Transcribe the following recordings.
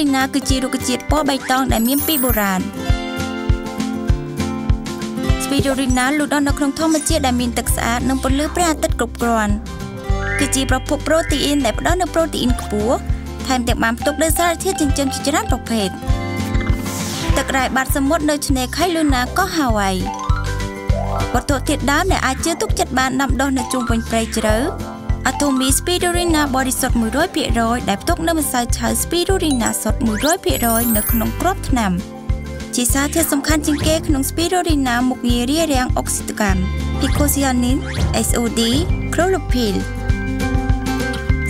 Spirulina គឺជារុក្ខជាតិពណ៌បៃតងដែលមានពីបុរាណ Spirulina លូតលាស់នៅក្នុងធម្មជាតិដែលមានទឹកស្អាតនិងពន្លឺព្រះអាទិត្យគ្រប់គ្រាន់គឺជាប្រភពប្រូតេអ៊ីនដែលផ្ដល់នូវប្រូតេអ៊ីនខ្ពស់ថែមទាំងបានផ្ទុកនូវសារធាតុចិញ្ចឹមជាច្រើនប្រភេទទឹករ៉ែបាត់សមុទ្រនៅឆ្នេរខេលូណាកោះហាវ៉ៃវត្ថុធាតុដើមដែលអាចជឿទុកចិត្តបានដាំដុះនៅជុំវិញព្រៃជ្រៅ Atomi Spirulina បរិសុទ្ធ100%ដែលផ្ទុកនូវម្សៅឆៅ Spirulina សុទ្ធ100%នៅក្នុងគ្រាប់ថ្នាំ ជាសារធាតុសំខាន់ជាងគេក្នុង Spirulina មុខងាររារាំងអុកស៊ីតកម្ម Picocyanin, SOD, Chlorophyll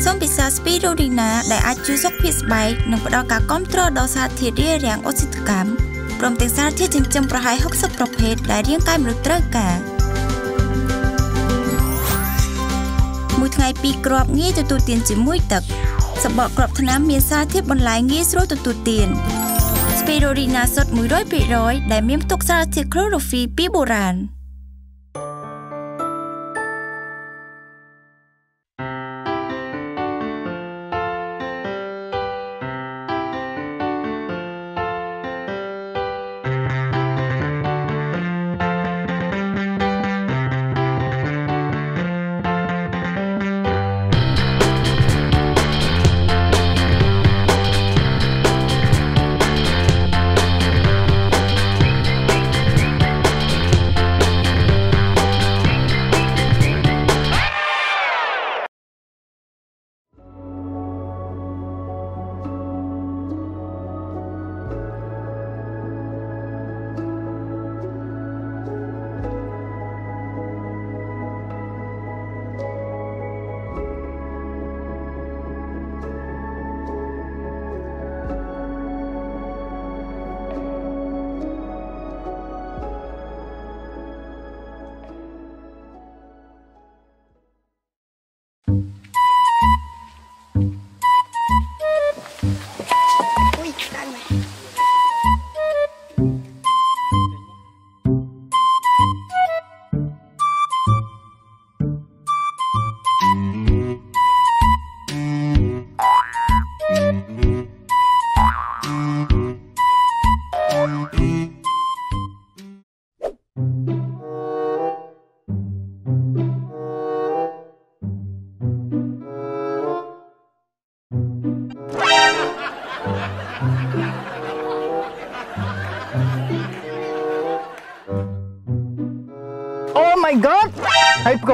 សូមពិសា Spirulina ដែលអាចជួយសុខភាពស្បែកនិងផ្ដល់ការគាំទ្រដល់សារធាតុរារាំងអុកស៊ីតកម្មព្រមទាំងសារធាតុចិញ្ចឹមប្រហែល60ប្រភេទដែលរាងកាយមនុស្សត្រូវការ មួយថ្ងៃ2គ្រាប់ងាយទទួលទានជាមួយទឹកសបកគ្រាប់ថ្នាំមានសារធាតុបន្លែងាយស្រួលទទួលទាន Spirulina សុទ្ធ100%ដែលមានផ្ទុកសារធាតុ Chlorophyll ពីបុរាណ។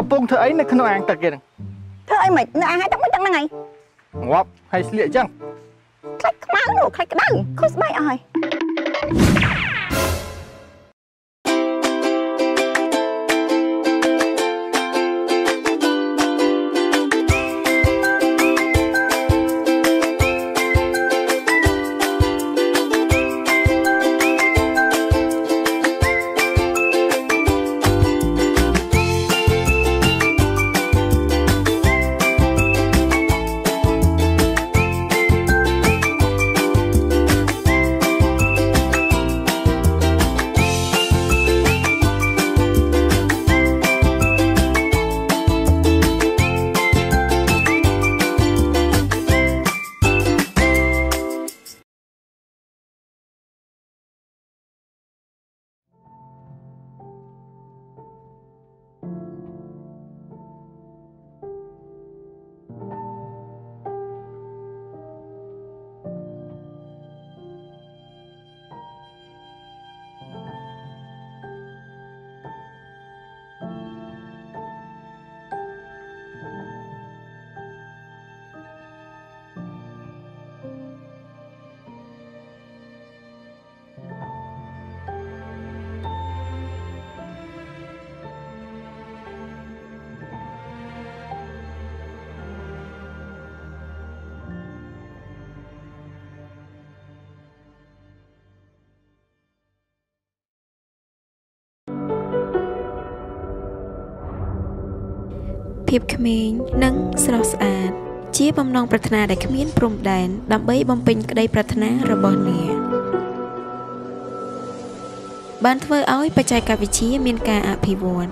កំពុងធ្វើអីនៅក្នុងអាងទឹកគេហ្នឹងធ្វើអីមិននៅអាងហើយទឹកមិនទឹកហ្នឹងហើយងាប់ហើយស្លៀកអញ្ចឹងខ្លាច់ខ្មៅនោះខ្លាច់ក្តៅខុសស្បែកអស់ហើយ ភាពក្មេង និងស្រស់ស្អាត ជាបំណងប្រាថ្នាដែលគ្មានព្រំដែនដើម្បីបំពេញក្តីប្រាថ្នារបស់អ្នកបានធ្វើឲ្យបច្ចេកវិទ្យាមានការអភិវឌ្ឍ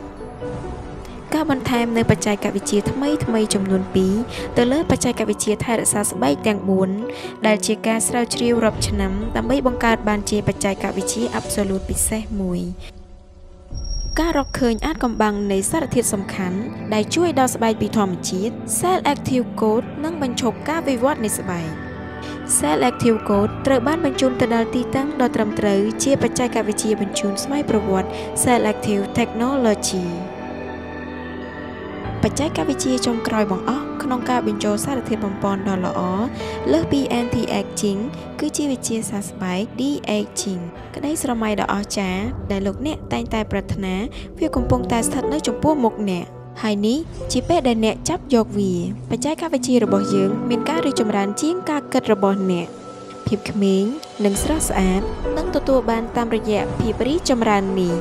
ការបន្ថែមនៅបច្ចេកវិទ្យាថ្មីថ្មីចំនួន2ទៅលើបច្ចេកវិទ្យាថែរក្សាស្បែកទាំង4ដែលជាការស្រាវជ្រាវរាប់ឆ្នាំដើម្បីបង្កើតបានជាបច្ចេកវិទ្យា Absolute ពិសេសមួយ ការរកឃើញអាចកំបាំងនៃសារធាតុសំខាន់ដែលជួយដល់ស្បែកពីធម្មជាតិ Cell Active Coat និងបញ្ឈប់ការវិវត្តនៃស្បែក Cell Active Code ត្រូវបានបញ្ជូនទៅដល់ទីតាំងដ៏ត្រឹមត្រូវជាបច្ចេកវិទ្យាបញ្ជូនស្វ័យប្រវត្តិ Cell Active Technology បច្ចេកវិទ្យាចុងក្រោយបង្អស់ក្នុងការបញ្ចូលសារធាតុបំប៉នដ៏ល្អលើសពី anti-aging គឺជាវិទ្យាសាស្ត្រស្បែក de-aging ក្តីស្រមៃដ៏អស្ចារ្យដែលលោកអ្នកតែងតែប្រាថ្នាវាកំពុងតែស្ថិតនៅចំពោះមុខអ្នកហើយនេះជាពេលដែលអ្នកចាប់យកវាបច្ចេកវិទ្យារបស់យើងមានការរីកចម្រើនជាងការគិតរបស់អ្នកភាពក្មេងនិងស្រស់ស្អាតនឹងទទួលបានតាមរយៈភាពរីកចម្រើននេះ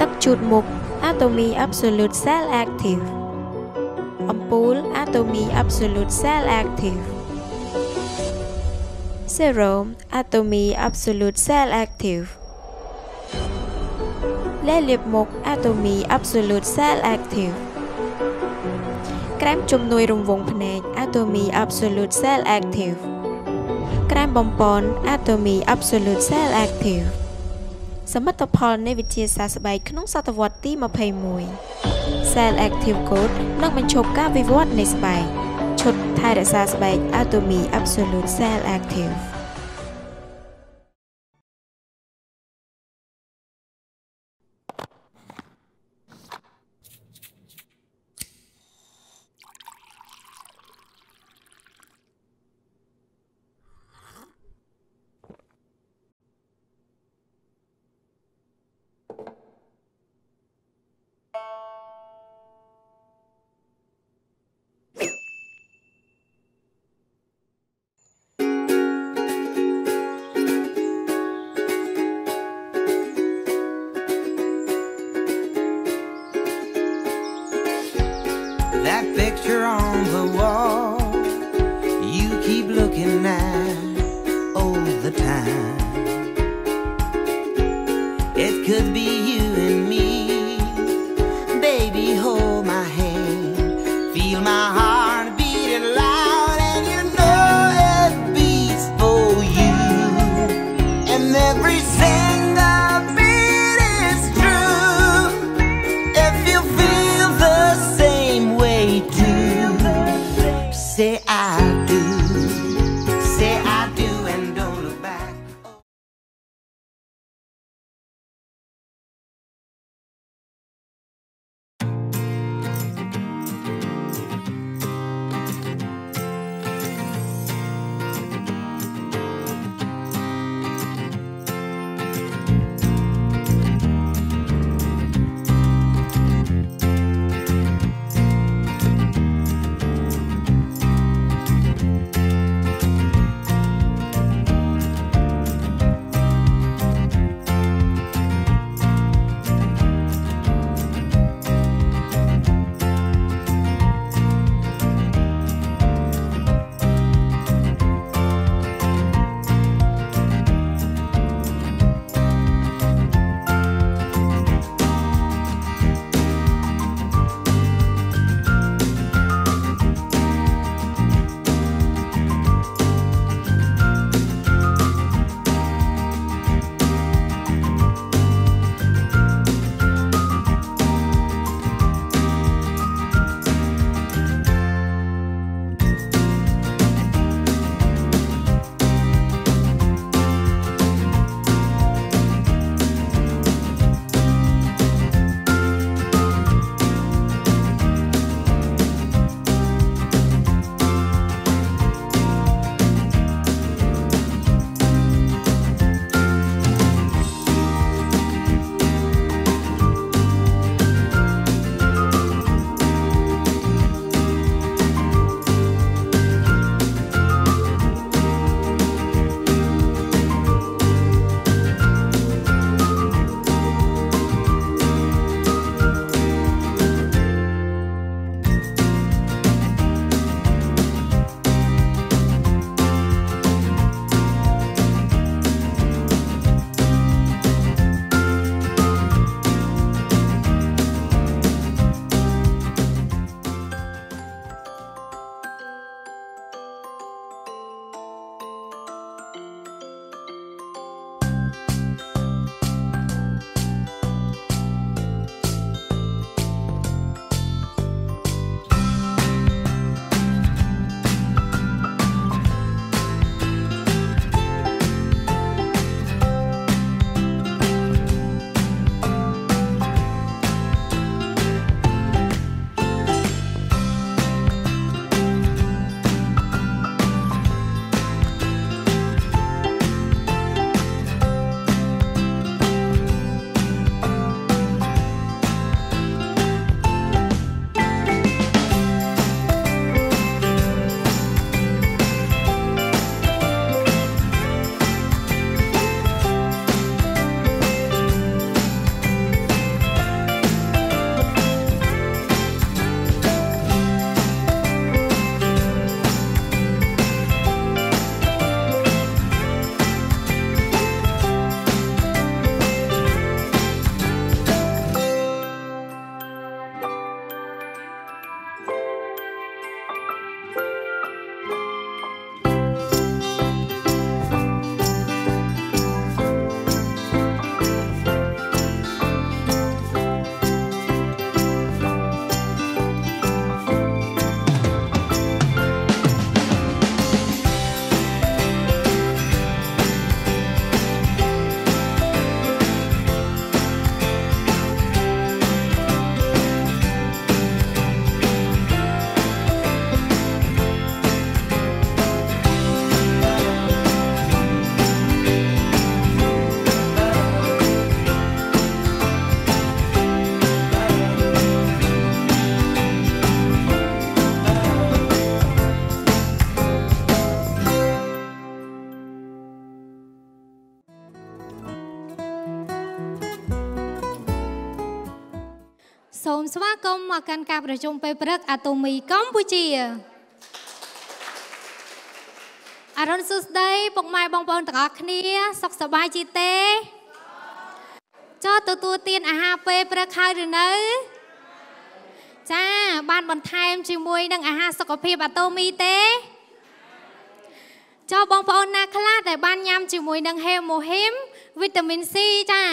ទឹកជូតមុខ Atomy Absolute Cell Active អំពូល Atomy Absolute Cell Active Serum Atomy Absolute Cell Active លែលាបមុខ Atomy Absolute Cell Active ក្រែមជំនួយរង្វង់ភ្នែក Atomy Absolute Cell Active ក្រែមបំប៉ន Atomy Absolute Cell Active សមិទ្ធផលនៃវិទ្យាសាស្ត្រស្បែកក្នុងសតវត្សទី21 Cell Active Code នឹងបញ្ឈប់ការវិវត្តនៃស្បែកឈុតថែរក្សាស្បែក Atomy Absolute Cell Active traffic សូមស្វាគមន៍មកកាន់ការប្រជុំពេលព្រឹកអាតូមីកម្ពុជាអរុនសួស្ដីពុកម៉ែបងប្អូនទាំងអស់គ្នាសុខសប្បាយជីទេចុះទទួលទានអាហារពេលព្រឹកហើយឬនៅចាបានបន្ថែមជាមួយនឹងអាហារសុខភាពអាតូមីទេចុះបងប្អូនណាខ្លះដែលបានញ៉ាំជាមួយនឹងហេម៉ូហ៊ីមវីតាមីន C ចា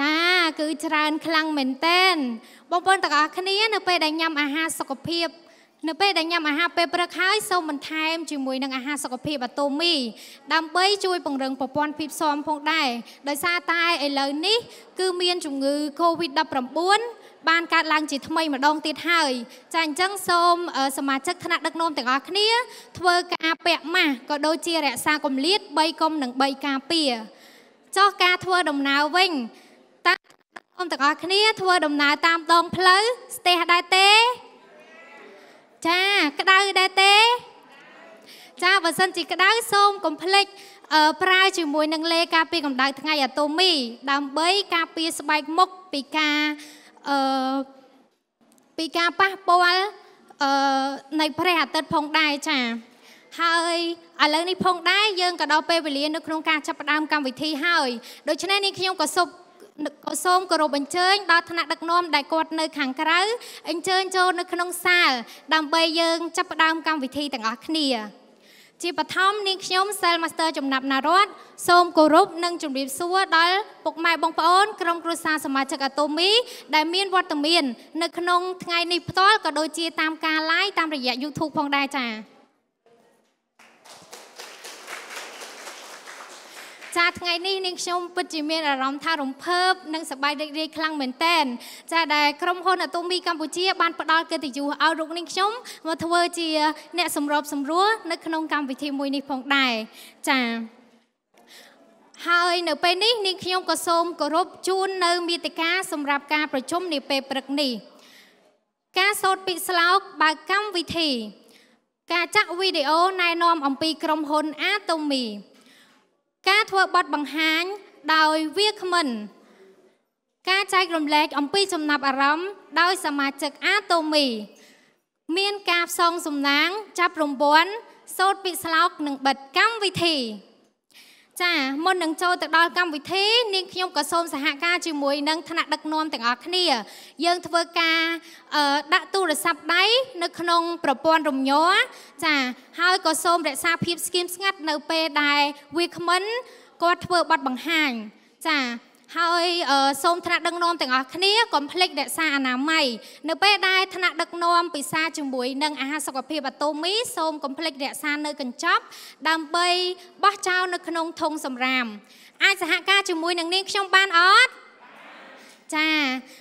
ចាគឺច្រើនខ្លាំងមែនតែនបងប្អូនទាំងអស់គ្នានៅពេលដែលញ៉ាំអាហារសុខភាពនៅពេលដែលញ៉ាំអាហារពេលព្រឹកហើយសូមបន្ថែមជាមួយនឹងអាហារសុខភាពអាតូមីដើម្បីជួយពង្រឹងប្រព័ន្ធភាពស៊ាំផងដែរដោយសារតែឥឡូវនេះ គឺមានជំងឺ Covid-19 បានកើតឡើងជាថ្មីម្ដងទៀតហើយចាអញ្ចឹងសូមសមាជិកថ្នាក់ដឹកនាំទាំងអស់គ្នា ធ្វើការពាក់ម៉ាស់ក៏ដូចជារក្សាគម្លាត3កុំនិង3ការពារចុះការធ្វើដំណើរវិញតើ អមទាំងអស់គ្នាធ្វើដំណើរតាមដងផ្លូវស្ទះដែរទេ ចាក្តៅដែរទេ ចាបើសិនជាក្តៅសូមកុំភ្លេចប្រើជាមួយនឹងលេការពារកម្ដៅថ្ងៃអាតូមី ដើម្បីការពារស្បែកមុខពីការអឺពីការប៉ះពាល់អឺនៃព្រះអាទិត្យផងដែរចាហើយឥឡូវនេះផងដែរយើងក៏ដល់ពេលវេលានៅក្នុងការចាប់ផ្ដើមកម្មវិធីហើយដូច្នេះនេះខ្ញុំក៏សូម ក៏សូមគោរពអញ្ជើញដល់ថ្នាក់ដឹកនាំដែលគាត់នៅខាងក្រៅអញ្ជើញចូលនៅក្នុងសាលដើម្បីយើងចាប់ផ្ដើមកម្មវិធីទាំងអស់គ្នា ជាបឋមនាងខ្ញុំ Cell Master ចំណាប់ណារតសូមគោរពនិងជម្រាបសួរដល់ពុកម៉ែបងប្អូនក្រុមគ្រួសារសមាជិកអាតូមី ដែលមានវត្តមាន នៅក្នុងថ្ងៃនេះផ្ទាល់ក៏ដូចជាតាមការ live តាមរយៈ YouTube ផងដែរចា៎ ចាថ្ងៃនេះនាងខ្ញុំពិតជាមានអារម្មណ៍ថារំភើបនិងសប្បាយរីករាយខ្លាំងមែនតែនចាដែលក្រុមហ៊ុនអាតូមីកម្ពុជាបានផ្ដល់កិត្តិយសឲ្យរូបនាងខ្ញុំមកធ្វើជាអ្នកសម្របសម្រួលនៅក្នុងកម្មវិធីមួយនេះផងដែរចាហើយនៅពេលនេះនាងខ្ញុំក៏សូមគោរពជូននៅមេតិកាសម្រាប់ការប្រជុំនាពេលព្រឹកនេះការសូត្រពាក្យស្លោកបើកម្មវិធី ការចាក់វីដេអូណែនាំអំពីក្រុមហ៊ុន Atomy ការធ្វើបទបង្ហាញដោយវាគ្មិន ការចែករំលែកអំពីចំណាប់អារម្មណ៍ដោយសមាជិកអាតូមី មានការផ្សងសំណាង ចាប់រង្វាន់សូត្រពិស្លោកនិងបិទកម្មវិធី ចាមុននឹងចូលទៅដល់កម្មវិធីនាងខ្ញុំក៏សូមសហការជាមួយនឹងថ្នាក់ដឹកនាំទាំងអស់គ្នា យើងធ្វើការដាក់ទូរស័ព្ទដៃនៅក្នុងប្រព័ន្ធរំញ័រចាហើយក៏សូមរក្សាភាពស្ងៀមស្ងាត់នៅពេលដែលវាគ្មិនគាត់ធ្វើបទបង្ហាញចា ហើយសូមថ្នាក់ដឹកនាំទាំងអស់គ្នាកុំភ្លេចរក្សាអនាម័យនៅពេលដែលថ្នាក់ដឹកនាំពិសាជាមួយនឹងអាហារសុខភាពអាតូមីសូមកុំភ្លេចរក្សានៅកញ្ចប់ ដើម្បីបោះចោលនៅក្នុងធុងសំរាម អាចសហការជាមួយនឹងនាងខ្ញុំបានអត់ចា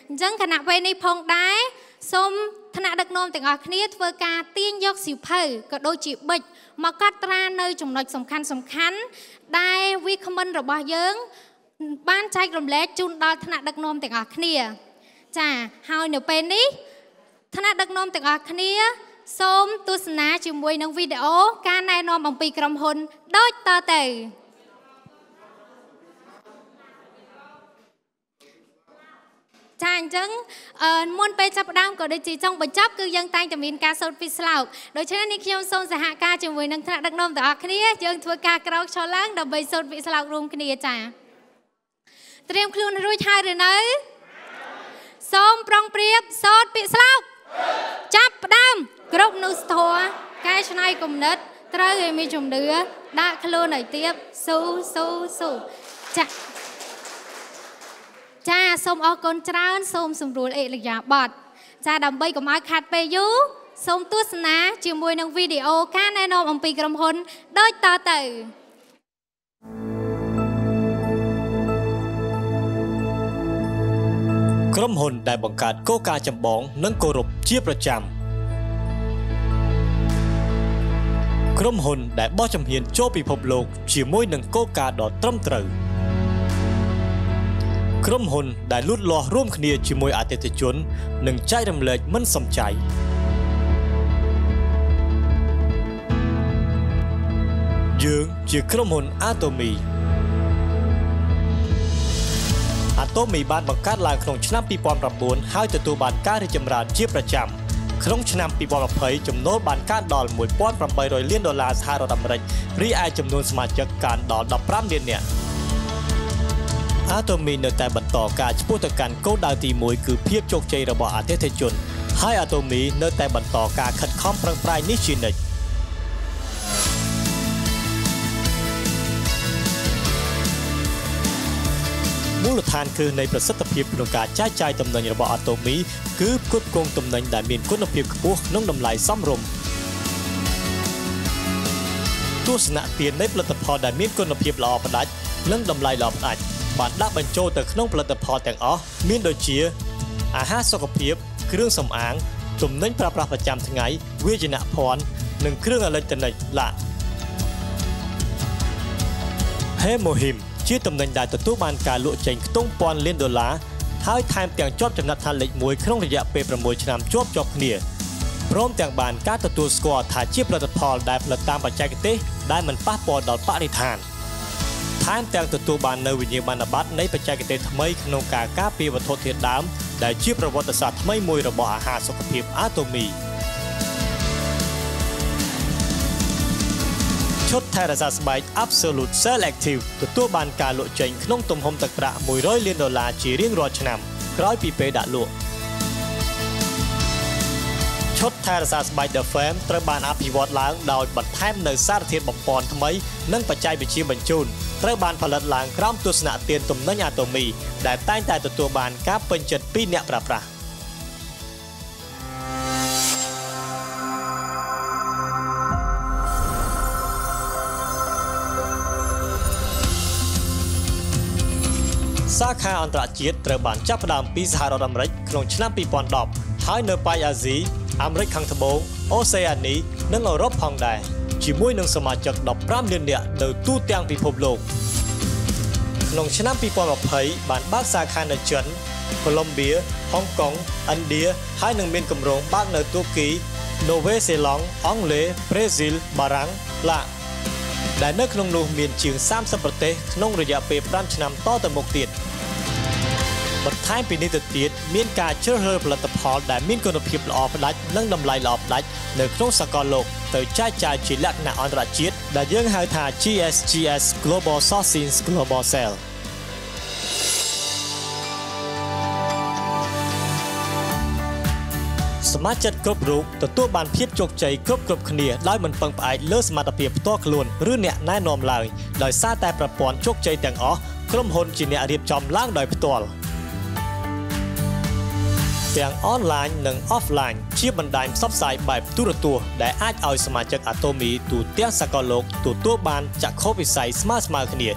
អញ្ចឹងគណៈពេលនេះផងដែរសូមថ្នាក់ដឹកនាំទាំងអស់គ្នាធ្វើការទាញយកសិភៅក៏ដូចជាប៊ិចមកកត់ត្រានៅចំណុចសំខាន់សំខាន់ដែលវាគ្មិនរបស់យើង បានចែករំលែកជូនដល់ថ្នាក់ដឹកនាំទាំងអស់គ្នា ចាហើយនៅពេលនេះថ្នាក់ដឹកនាំទាំងអស់គ្នា សូមទស្សនាជាមួយនឹងវីដេអូការណែនាំអំពីក្រុមហ៊ុនដូចតទៅចាអញ្ចឹងមុនពេលចាប់ផ្ដើមក៏ដូចជាចុងបញ្ចប់គឺយើងតែងតែមានការសូត្រពីស្លោកដូច្នេះនេះខ្ញុំសូមសហការជាមួយនឹងថ្នាក់ដឹកនាំទាំងអស់គ្នាយើងធ្វើការក្រោកឈរឡើងដើម្បីសូត្រពីស្លោករួមគ្នាចា ត្រៀមខ្លួនរួចហើយឬនៅសូមប្រុងប្រៀបសូត្រពាក្យស្លោកចាប់ផ្ដើមគ្រប់នុស្ធរកែច្នៃគំនិតត្រូវឲ្យមានជំនឿដាក់ខ្លួនឲ្យទៀបស៊ូស៊ូស៊ូចាចាសូមអរគុណច្រើនសូមសម្រួលអេលយ៉ាបតចាដើម្បីកុំឲ្យខាត់ពេលយូរសូមទស្សនាជាមួយនឹងវីដេអូការណែនាំអំពីក្រុមហ៊ុនដូចតទៅ ក្រុមហ៊ុនដែលបង្កើតគោលការណ៍ចម្បងនិងគោរពជាប្រចាំក្រុមហ៊ុនដែលបោះជំហានចូលពិភពលោកជាមួយនឹងគោលការណ៍ដ៏ត្រឹមត្រូវក្រុមហ៊ុនដែលលូតលាស់រួមគ្នាជាមួយអតិថិជន និងចែករំលែកមិនសំចៃយើងជាក្រុមហ៊ុន Atomy Atomy បានបង្កើតឡើងក្នុងឆ្នាំ2009ហើយទទួលបានការរីកចម្រើនជាប្រចាំក្នុងឆ្នាំ2020ចំណូលបានកើនដល់1800លានដុល្លារសហរដ្ឋអាមេរិករីឯចំនួនសមាជិកកើនដល់15លាននាក់ Atomy នៅតែបន្តការឆ្ពោះទៅកាន់គោលដៅទី1គឺភាពជោគជ័យរបស់អតិថិជន ហើយ Atomy នៅតែបន្តការខិតខំប្រឹងប្រែងនេះជានិច្ច មូលដ្ឋានគ្រឹះនៃប្រសិទ្ធភាពក្នុងការចែកចាយទំនិញរបស់ Atomy គឺផ្គត់ផ្គង់ទំនិញដែលមានគុណភាពខ្ពស់ក្នុងតម្លៃសមរម្យទស្សនៈទាននៃផលិតផលដែលមានគុណភាពល្អផ្ដាច់និងតម្លៃល្អផ្ដាច់បានដាក់បញ្ចូលទៅក្នុងផលិតផលទាំងអស់មានដូចជា អាហារសុខភាពគ្រឿងសម្អាងទំនិញប្រើប្រាស់ប្រចាំថ្ងៃវាយនភ័ណ្ឌនិងគ្រឿងអេឡិចត្រូនិកឡា Hemohim ជាទំនិញដែលទទួលបានការលក់ចេញខ្ទង់ពាន់លានដុល្លារហើយថែមទាំងជាប់ចំណាត់ឋានលេខ1ក្នុងរយៈពេល6ឆ្នាំជាប់ជាប់គ្នាព្រមទាំងបានការទទួលស្គាល់ថាជាផលិតផលដែលផលិតតាមបច្ចេកទេសដែលមិនប៉ះពាល់ដល់បរិស្ថានថែមទាំងទទួលបាននូវវិញ្ញាបនបត្រនៃបច្ចេកទេសថ្មីក្នុងការការពារវត្ថុធាតុដើមដែលជាប្រវត្តិសាស្ត្រថ្មីមួយរបស់អាហារសុខភាព Atomy ឈុតថែរក្សាស្បែក Absolute Cell Active ទទួលបានការលក់ចេញក្នុងទំហំទឹកប្រាក់100លានដុល្លារជារៀងរាល់ឆ្នាំក្រោយពីពេលដាក់លក់ឈុតថែរក្សាស្បែក The Fam ត្រូវបានអភិវឌ្ឍឡើងដោយបន្ថែមនូវសារធាតុបំប៉នថ្មីនិងបច្ចេកវិទ្យាបញ្ជូនត្រូវបានផលិតឡើងក្រោមទស្សនៈទានទំនិញ Atomy ដែលតែងតែទទួលបានការពេញចិត្តពីអ្នកប្រើប្រាស់ អន្តរជាតិត្រូវបានចាប់ផ្ដើមពីសហរដ្ឋអាមេរិកក្នុងឆ្នាំ2010ហើយនៅប៉ែកអាស៊ីអាមេរិកខាងត្បូងអូសេអានី និងអឺរ៉ុបផងដែរជាមួយនឹងសមាជិក15លាននាក់នៅទូទាំងពិភពលោកក្នុងឆ្នាំ2020បានបើកសាខានៅចិនកូឡុំបៀហុងកុងឥណ្ឌាហើយនឹងមានគម្រោងបើកនៅទួរគីនូវេសេឡង់អង់គ្លេសប្រេស៊ីលបារាំងឡាដែលនៅក្នុងនោះមានជាង30ប្រទេសក្នុងរយៈពេល5ឆ្នាំតទៅមុខទៀត បន្ថែមពីនេះទៅទៀតមានការជ្រើសរើសផលិតផលដែលមានគុណភាពល្អផ្ដាច់និងតម្លៃល្អផ្ដាច់នៅក្នុងសកលលោកទៅចែកចាយជាលក្ខណៈអន្តរជាតិដែលយើងហៅថា GSGS Global Sourcing Global Sale សមាជិកគ្រប់រូបទទួលបានភាពជោគជ័យគ្រប់គ្រប់គ្នាដោយមិនពឹងផ្អែកលើសមត្ថភាពផ្ទាល់ខ្លួនឬអ្នកណែនាំឡើយដោយសារតែប្រព័ន្ធជោគជ័យទាំងអស់ក្រុមហ៊ុនជាអ្នករៀបចំឡើងដោយផ្ទាល់ ទាំងអនឡាញនិងអហ្វឡាញជាបណ្ដាញផ្សព្វផ្សាយបែបទូរទស្សន៍ដែលអាចឲ្យសមាជិក Atomy ទូទាំងសកលលោកទទួលបានចក្ខុវិស័យស្មើស្មើគ្នា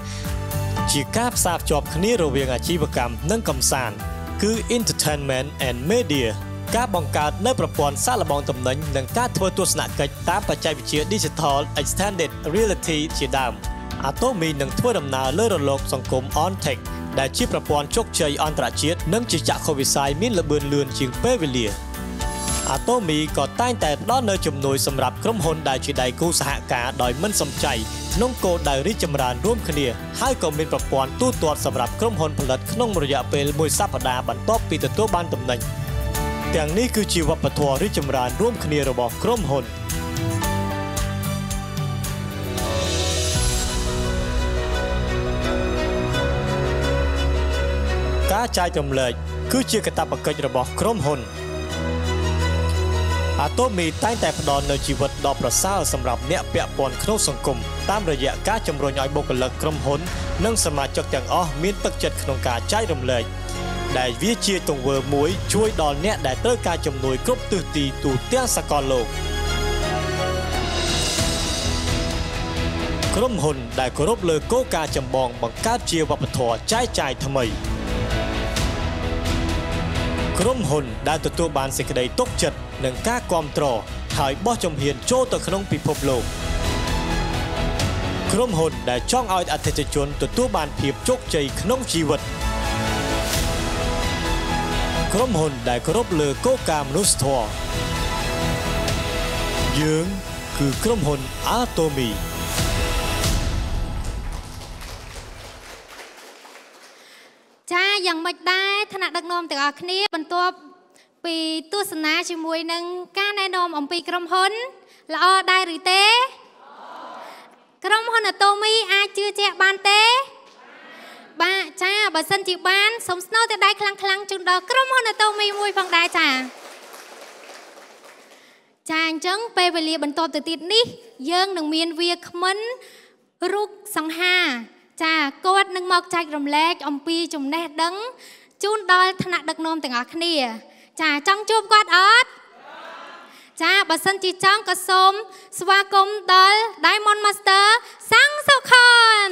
ជាការផ្សារភ្ជាប់គ្នារវាងអាជីវកម្មនិងកំសាន្តគឺ Entertainment and Media ការបង្កើតនៅប្រព័ន្ធសាកល្បងទំនិញនិងការធ្វើទស្សនកិច្ចតាមបច្ចេកវិទ្យា Digital Extended Reality ជាដើម Atomy នឹងធ្វើដំណើរលើរលកសង្គម OnTech ដែលជាប្រព័ន្ធជោគជ័យអន្តរជាតិនិងជាចក្ខុវិស័យមានល្បឿនលឿនជាងពេលវេលា Atomy ក៏តែងតែផ្ដល់នូវជំនួយសម្រាប់ក្រុមហ៊ុនដែលជាដៃគូសហការដោយមិនសំចៃក្នុងគោលដៅរីកចម្រើនរួមគ្នាហើយក៏មានប្រព័ន្ធទូទាត់សម្រាប់ក្រុមហ៊ុនផលិតក្នុងរយៈពេលមួយសប្តាហ៍បន្ទាប់ពីទទួលបានទំនិញទាំងនេះគឺជាវប្បធម៌រីកចម្រើនរួមគ្នារបស់ក្រុមហ៊ុន ការចែករំលែកគឺជាកាតព្វកិច្ចរបស់ក្រុមហ៊ុនអាតូមីតែងតែផ្ដល់នូវជីវិតដ៏ប្រសើរសម្រាប់អ្នកពាក់ព័ន្ធក្នុងសង្គមតាមរយៈការជំរុញឲ្យបុគ្គលិកក្រុមហ៊ុន និងសមាជិកទាំងអស់មានទឹកចិត្តក្នុងការចែករំលែកដែលវាជាទង្វើមួយជួយដល់អ្នកដែលត្រូវការជំនួយគ្រប់ទិសទីទូទាំងសកលលោកក្រុមហ៊ុនដែលគោរពលើគោលការណ៍ចម្បងបង្កើតជាវប្បធម៌ចែកចាយថ្មី ក្រុមហ៊ុនដែលទទួលបានសេចក្តីទុកចិត្តនិងការគ្រប់គ្រងហើយបោះជំហានចូលទៅក្នុងពិភពលោកក្រុមហ៊ុនដែលចង់ឲ្យអតិថិជនទទួលបានភាពជោគជ័យក្នុងជីវិតក្រុមហ៊ុនដែលគោរពលើគោលការណ៍មនុស្សធម៌យើងគឺក្រុមហ៊ុន Atomy យ៉ាងម៉េចដែរថ្នាក់ដឹកនាំទាំងអស់គ្នាបន្ទាប់ពីទស្សនាជាមួយនឹងការណែនាំអំពីក្រុមហ៊ុនល្អដែរឬទេក្រុមហ៊ុនអាតូមីអាចជឿជាក់បានទេបាទចាបើសិនជាបានសូមស្នូទៅដៃខ្លាំងខ្លាំងជូនដល់ក្រុមហ៊ុនអាតូមីមួយផងដែរចាចាអញ្ចឹងពេលវេលាបន្តទៅទៀតនេះ យើងនឹងមានវាគ្មិនរូបសង្ហា ចាគាត់នឹងមកចែករំលែកអំពីចំណេះដឹងជូនដល់ថ្នាក់ដឹកនាំទាំងអស់គ្នា ចាចង់ជួបគាត់អត់ចាបើសិនជាចង់ក៏សូមស្វាគមន៍ដល់ Diamond Master សាំងសុខន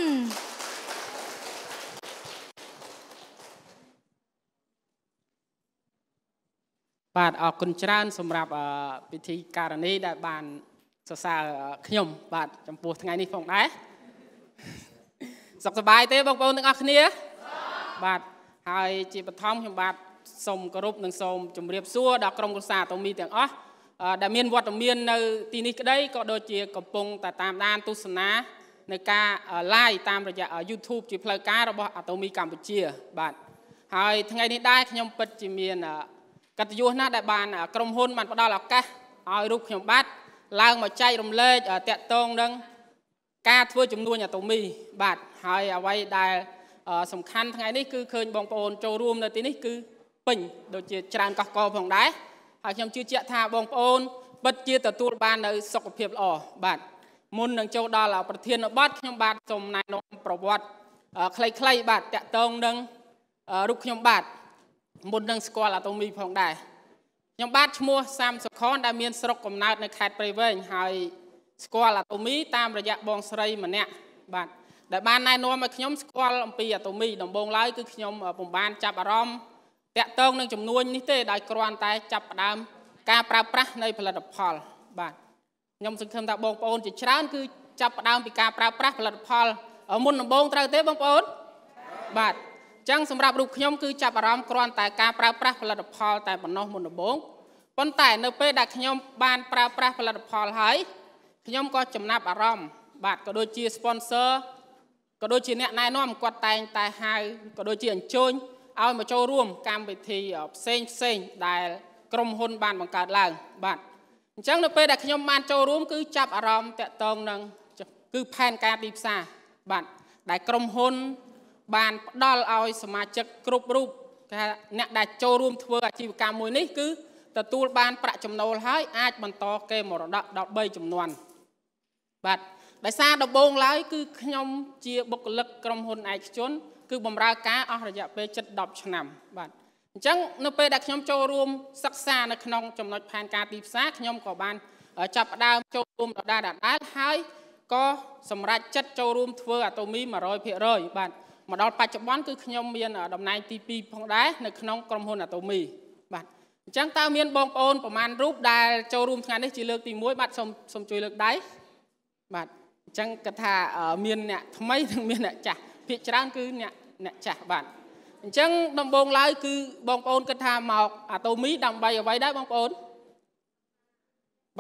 បាទអរគុណច្រើនសម្រាប់ពិធីការនីដែលបានសរសើរខ្ញុំបាទចំពោះថ្ងៃនេះផងដែរ សុខសប្បាយទេបងប្អូនទាំងអស់គ្នាបាទហើយជាបឋមខ្ញុំបាទសូមគោរពនិងសូមជម្រាបសួរដល់ក្រុមគ្រួសារតូមីទាំងអស់ដែលមានវត្តមាននៅទីនេះក្តីក៏ដូចជាកំពុងតែតាមដានទស្សនានៅការ live តាមរយៈ YouTube ជាផ្លូវការរបស់ Atomi កម្ពុជា បាទហើយថ្ងៃនេះដែរខ្ញុំពិតជាមានកិត្តិយសណាស់ដែលបានក្រុមហ៊ុនបានផ្ដល់ឱកាសឲ្យរូបខ្ញុំបាទឡើងមកចែករំលែកតាក់ទងនឹងការធ្វើចំនួនអាតូមីបាទ ហើយអ្វីដែលសំខាន់ថ្ងៃនេះគឺឃើញបងប្អូនចូលរួមនៅទីនេះគឺពេញដូចជាច្រើនកោះកផងដែរហើយខ្ញុំជឿជាក់ថាបងប្អូនពិតជាទទួលបាននៅសុខភាពល្អបាទមុននឹងចូលដល់ប្រធានបទខ្ញុំបាទសូមណែនាំប្រវត្តិខ្លីៗបាទតាក់ទងនឹងរូបខ្ញុំបាទមុននឹងស្គាល់អាតូមីផងដែរខ្ញុំបាទឈ្មោះសាមសុខនដែលមានស្រុកកំណើតនៅខេត្តព្រៃវែងហើយស្គាល់អាតូមីតាមរយៈបងស្រីម្នាក់បាទ ដែលបានណែនាំឲ្យខ្ញុំស្គាល់អំពីអាតូមីដំបូងឡើយគឺខ្ញុំពុំបានចាប់អារម្មណ៍តាក់ទងនឹងចំនួននេះទេដោយគ្រាន់តែចាប់ផ្ដើមការប្រើប្រាស់នៃផលិតផលបាទខ្ញុំសង្ឃឹមថាបងប្អូនជាច្រើនគឺចាប់ផ្ដើមពីការប្រើប្រាស់ផលិតផលមុនដំបូងត្រូវទេបងប្អូនបាទអញ្ចឹងសម្រាប់រូបខ្ញុំគឺចាប់អារម្មណ៍គ្រាន់តែការប្រើប្រាស់ផលិតផលតែប៉ុណ្ណោះមុនដំបូងប៉ុន្តែនៅពេលដែលខ្ញុំបានប្រើប្រាស់ផលិតផលហើយខ្ញុំក៏ចំណាប់អារម្មណ៍បាទក៏ដូចជា sponsor ក៏ដូចជាអ្នកណែនាំគាត់តែងតែហៅក៏ដូចជាអញ្ជើញឲ្យមកចូលរួមកម្មវិធីផ្សេងផ្សេងដែលក្រុមហ៊ុនបានបង្កើតឡើងបាទអញ្ចឹងនៅពេលដែលខ្ញុំបានចូលរួមគឺចាប់អារម្មណ៍តាក់ទងនឹងគឺផែនការទីផ្សារបាទដែលក្រុមហ៊ុនបានផ្ដល់ឲ្យសមាជិកគ្រប់រូបគេថាអ្នកដែលចូលរួមធ្វើអាជីវកម្មមួយនេះគឺទទួលបានប្រាក់ចំណូលហើយអាចបន្តគេមរតកដល់3ចំនួនបាទ ដោយសារដំបូងឡើយគឺខ្ញុំជាបុគ្គលិកក្រុមហ៊ុនឯកជន គឺបម្រើការអស់រយៈពេលជិត10ឆ្នាំបាទអញ្ចឹងនៅពេលដែលខ្ញុំចូលរួមសិក្សានៅក្នុងចំណុចផែនការទីផ្សារខ្ញុំក៏បានចាប់ផ្ដើមចូលរួមដដែលដដែលហើយក៏សម្រេចចិត្តចូលរួមធ្វើអាតូមី100%បាទមកដល់បច្ចុប្បន្នគឺខ្ញុំមានតំណែងទី2ផងដែរនៅក្នុងក្រុមហ៊ុនអាតូមីបាទអញ្ចឹងតើមានបងប្អូនប្រមាណរូបដែលចូលរួមថ្ងៃនេះជាលើកទី1បាទសូមសូមជួយលើកដៃបាទ អញ្ចឹងគាត់ថាមានអ្នកថ្មីនិងមានអ្នកចាស់ភាគច្រើនគឺអ្នកអ្នកចាស់បាទអញ្ចឹងដំបូងឡើយគឺបងប្អូនគិតថាមកអាតូមីដើម្បីអ្វីដែរបងប្អូន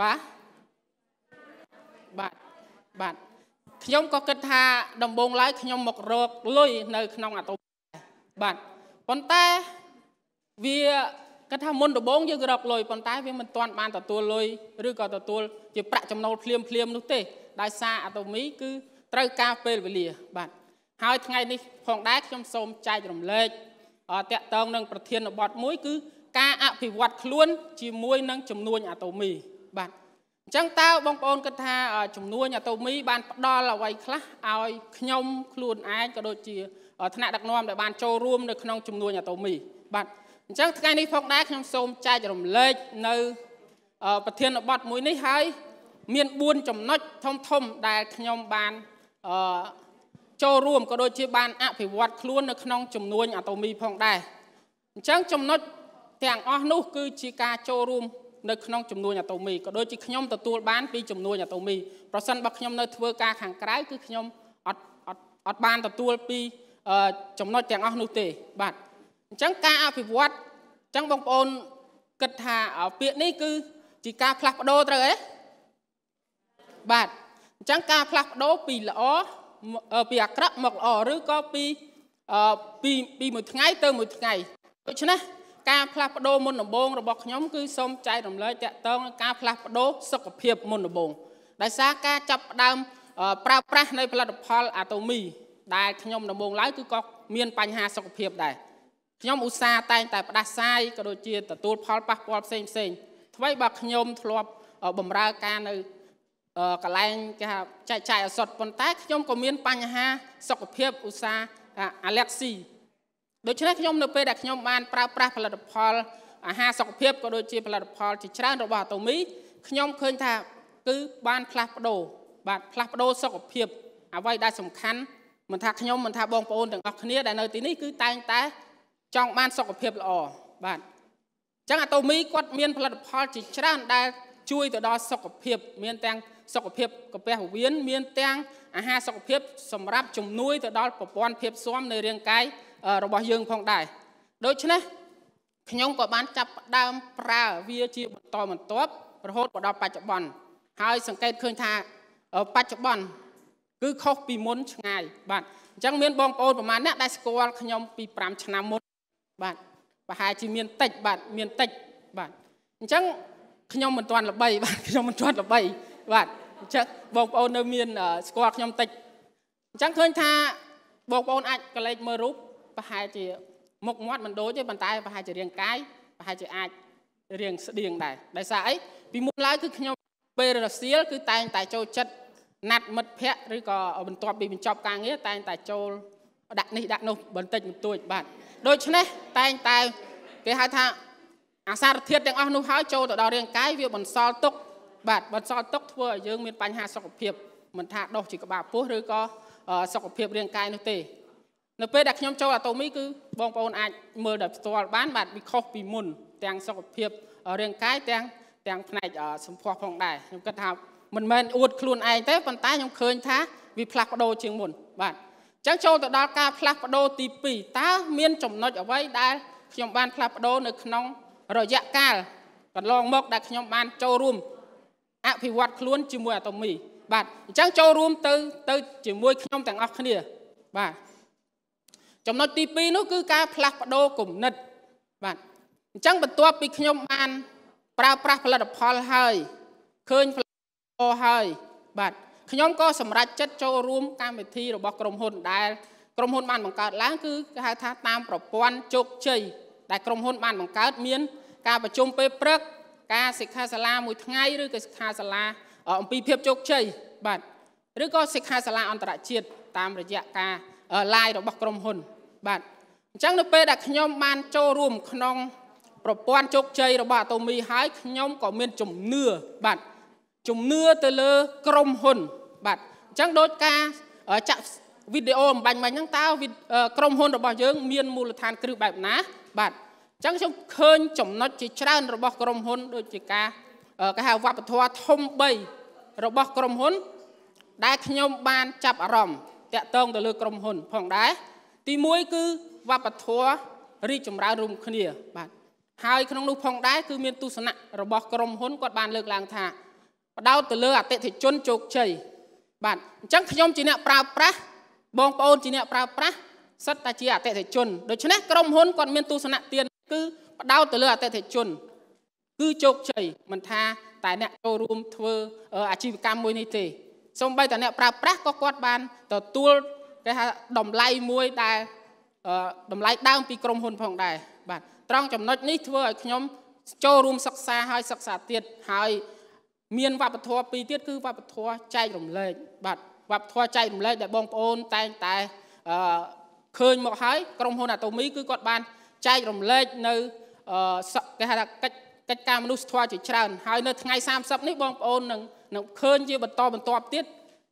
បាទបាទបាទខ្ញុំក៏គិតថាដំបូងឡើយខ្ញុំមករកលុយនៅ ក្នុងអាតូបាទប៉ុន្តែវាគាត់ថាមុនដំបូងយើងរកលុយប៉ុន្តែវាមិនទាន់បានទទួលលុយឬក៏ទទួលជាប្រាក់ចំណូលភ្លាមភ្លាមនោះទេ ដោយសារអាតូមីគឺត្រូវការពេលវេលាបាទហើយថ្ងៃនេះផងដែរខ្ញុំសូមចែករំលែកតាក់ទងនឹងប្រធានបទមួយគឺការអភិវឌ្ឍខ្លួនជាមួយនឹងចំនួនអាតូមីបាទអញ្ចឹងតើបងប្អូនគិតថាចំនួនអាតូមី បានផ្ដល់អ្វីខ្លះឲ្យខ្ញុំខ្លួនឯងក៏ដូចជាថ្នាក់ដឹកនាំដែលបានចូលរួមនៅក្នុងចំនួនអាតូមីបាទអញ្ចឹងថ្ងៃនេះផងដែរខ្ញុំសូមចែករំលែកនៅប្រធានបទមួយនេះហើយ មាន4ចំណុចធំធំដែលខ្ញុំបានអឺចូលរួមក៏ដូចជាបានអភិវឌ្ឍខ្លួននៅក្នុងចំនួនអាតូមីផងដែរអញ្ចឹងចំណុចទាំងអស់នោះគឺជាការចូលរួមនៅក្នុងចំនួនអាតូមីក៏ដូចជាខ្ញុំទទួលបានពីចំនួនអាតូមីប្រសិនបើខ្ញុំនៅធ្វើការខាងក្រៅគឺខ្ញុំអត់អត់អត់បានទទួលពីចំណុចទាំងអស់នោះទេបាទអញ្ចឹងការអភិវឌ្ឍអញ្ចឹងបងប្អូនគិតថាពាក្យនេះគឺជាការផ្លាស់ប្ដូរត្រូវទេ បាទអញ្ចឹងការផ្លាស់ប្ដូរពីល្អពីអាក្រក់មកល្អឬក៏ពីអឺពីពីមួយថ្ងៃទៅមួយថ្ងៃដូច្នេះការផ្លាស់ប្ដូរមុនដំបូងរបស់ខ្ញុំគឺសូមចែករំលែកតកតងនឹងការផ្លាស់ប្ដូរសុខភាពមុនដំបូងដោយសារការចាប់ផ្ដើមប្រើប្រាស់នៃផលិតផលអាតូមីដែលខ្ញុំដំបូងឡើយគឺក៏មានបញ្ហាសុខភាពដែរខ្ញុំឧស្សាហ៍តែងតែផ្ដាសាយក៏ដូចជាទទួលផលប៉ះពាល់ផ្សេងផ្សេងថ្មីបើខ្ញុំធ្លាប់បម្រើការនៅ កន្លែងគេហៅចែកចាយឱសថប៉ុន្តែខ្ញុំក៏មានបញ្ហាសុខភាពឧស្សាហ៍អាឡែកស៊ីដូច្នេះខ្ញុំនៅពេលដែលខ្ញុំបានប្រើប្រាស់ផលិតផលអាហារសុខភាពក៏ដូចជាផលិតផលជាច្រើនរបស់អាតូមីខ្ញុំឃើញថាគឺបានផ្លាស់ប្ដូរបាទផ្លាស់ប្ដូរសុខភាពអ្វីដែលសំខាន់មិនថាខ្ញុំមិនថាបងប្អូនទាំងអស់គ្នាដែលនៅទីនេះគឺតែងតែចង់បានសុខភាពល្អបាទអញ្ចឹងអាតូមីគាត់មានផលិតផលជាច្រើនដែលជួយទៅដល់សុខភាព មានទាំង សុខភាពកាពះពោះវៀនមានទាំងអាហារសុខភាពសម្រាប់ជំនួយទៅដល់ប្រព័ន្ធភាពស៊ាំនៃរាងកាយរបស់យើងផងដែរដូច្នេះខ្ញុំក៏បានចាប់ផ្ដើមប្រើវាជាបន្តបន្ទាប់រហូតដល់បច្ចុប្បន្នហើយសង្កេតឃើញថាបច្ចុប្បន្នគឺខុសពីមុនឆ្ងាយបាទអញ្ចឹងមានបងប្អូនប្រហែលអ្នកដែលស្គាល់ខ្ញុំពី5ឆ្នាំមុនបាទប្រហែលជាមានតិចបាទមានតិចបាទអញ្ចឹងខ្ញុំមិនទាន់ល្បីបាទខ្ញុំមិនទាន់ល្បីបាទ អញ្ចឹងបងប្អូននៅមានស្គាល់ខ្ញុំតិចអញ្ចឹងឃើញថាបងប្អូនអាចកលេចមើលរូបប្រហែលជាមុខមាត់មិនដូចទេប៉ុន្តែប្រហែលជារាងកាយប្រហែលជាអាចរៀងស្តៀងដែរដោយសារអីពីមុនឡើយគឺខ្ញុំពេលរសៀលគឺតែងតែចូលចិត្តណាត់មិត្តភ័ក្តិឬក៏បន្ទាប់ពីបញ្ចប់ការងារតែងតែចូលដាក់នេះដាក់នោះបន្តិចបន្តួចបាទដូច្នេះតែងតែគេហៅថាអាសារធាតុទាំងអស់នោះហើយចូលទៅដល់រាងកាយវាបន្សល់ទុក បាទបន្សល់ទុកធ្វើឲ្យយើងមានបញ្ហាសុខភាពមិនថាដុសជាក្បាលពោះឬក៏សុខភាពរាងកាយនោះទេនៅពេលដែលខ្ញុំចូលអាតូមីគឺបងប្អូនអាចមើលដោយផ្ទាល់បានបាទវាខុសពីមុនទាំងសុខភាពរាងកាយទាំងទាំងផ្នែកសម្ផស្សផងដែរខ្ញុំគិតថាមិនមែនអួតខ្លួនឯងទេប៉ុន្តែខ្ញុំឃើញថាវាផ្លាស់ប្ដូរជាងមុនបាទអញ្ចឹងចូលទៅដល់ការផ្លាស់ប្ដូរទី2តើមានចំណុចអ្វីដែលខ្ញុំបានផ្លាស់ប្ដូរនៅក្នុងរយៈកាលកន្លងមកដែលខ្ញុំបានចូលរួម អភិវឌ្ឍខ្លួនជាមួយអាតូមី បាទអញ្ចឹងចូលរួមទៅទៅជាមួយខ្ញុំទាំងអស់គ្នា បាទចំណុចទី2នោះគឺការផ្លាស់ប្ដូរគំនិត បាទអញ្ចឹងបន្ទាប់ពីខ្ញុំបាន ប្រើប្រាស់ផលិតផលហើយឃើញផលិតផលហើយបាទខ្ញុំក៏សម្រេចចិត្តចូលរួមកម្មវិធីរបស់ក្រុមហ៊ុនដែលក្រុមហ៊ុនបានបង្កើតឡើងគឺគេហៅថាតាមប្រព័ន្ធជោគជ័យដែលក្រុមហ៊ុនបានបង្កើតមាន ការប្រជុំពេលព្រឹក ការសិក្ខាសាលាមួយថ្ងៃឬក៏សិក្ខាសាលាអំពីភាពជោគជ័យបាទឬក៏សិក្ខាសាលាអន្តរជាតិតាមរយៈការ live របស់ក្រុមហ៊ុន បាទអញ្ចឹងនៅពេលដែលខ្ញុំបានចូលរួមក្នុងប្រព័ន្ធជោគជ័យរបស់អាតូមីហើយខ្ញុំក៏មានជំនឿបាទជំនឿទៅលើក្រុមហ៊ុន បាទអញ្ចឹងដូចការចាក់វីដេអូអំបញ្ញមិញហ្នឹងតើក្រុមហ៊ុនរបស់យើង មានមូលដ្ឋានគ្រឹះបែបណា បាទ អញ្ចឹងខ្ញុំឃើញចំណុចជាច្រើនរបស់ក្រុមហ៊ុនដូចជាការគេហៅវប្បធម៌ធំ3របស់ក្រុមហ៊ុន ដែលខ្ញុំបានចាប់អារម្មណ៍តាក់ទងទៅលើក្រុមហ៊ុន ផងដែរទី1គឺវប្បធម៌រីកចម្រើនរួមគ្នាបាទហើយក្នុងនោះផងដែរគឺមានទស្សនៈរបស់ក្រុមហ៊ុនគាត់បានលើកឡើងថាបដោតទៅលើអតិថិជនជោគជ័យបាទអញ្ចឹងខ្ញុំជាអ្នកប្រើប្រាស់បងប្អូនជាអ្នកប្រើប្រាស់សិតតែជាអតិថិជនដូច្នេះក្រុមហ៊ុនគាត់មានទស្សនៈទាន គឺបដោតទៅលើអតិថិជន គឺជោគជ័យមិនថាតែអ្នកចូលរួមធ្វើអាជីវកម្មមួយនេះទេសូម្បីតែអ្នកប្រើប្រាស់ក៏គាត់បានទទួលគេថាតម្លៃមួយដែលតម្លៃដើមពីក្រុមហ៊ុនផងដែរបាទត្រង់ចំណុចនេះធ្វើឲ្យខ្ញុំចូលរួមសិក្សាហើយសិក្សាទៀតហើយមានវប្បធម៌ពីរទៀតគឺវប្បធម៌ចែករំលែកបាទវប្បធម៌ចែករំលែកដែលបងប្អូនតែងតែអឺឃើញមកហើយក្រុមហ៊ុនអាតូមីគឺគាត់បាន ចែករំលែកនៅគេហៅថាកិច្ចកិច្ចការមនុស្សធម៌ជាច្រើនហើយនៅថ្ងៃ30នេះបងប្អូននឹងនឹងឃើញជាបន្តបន្ទាប់ទៀត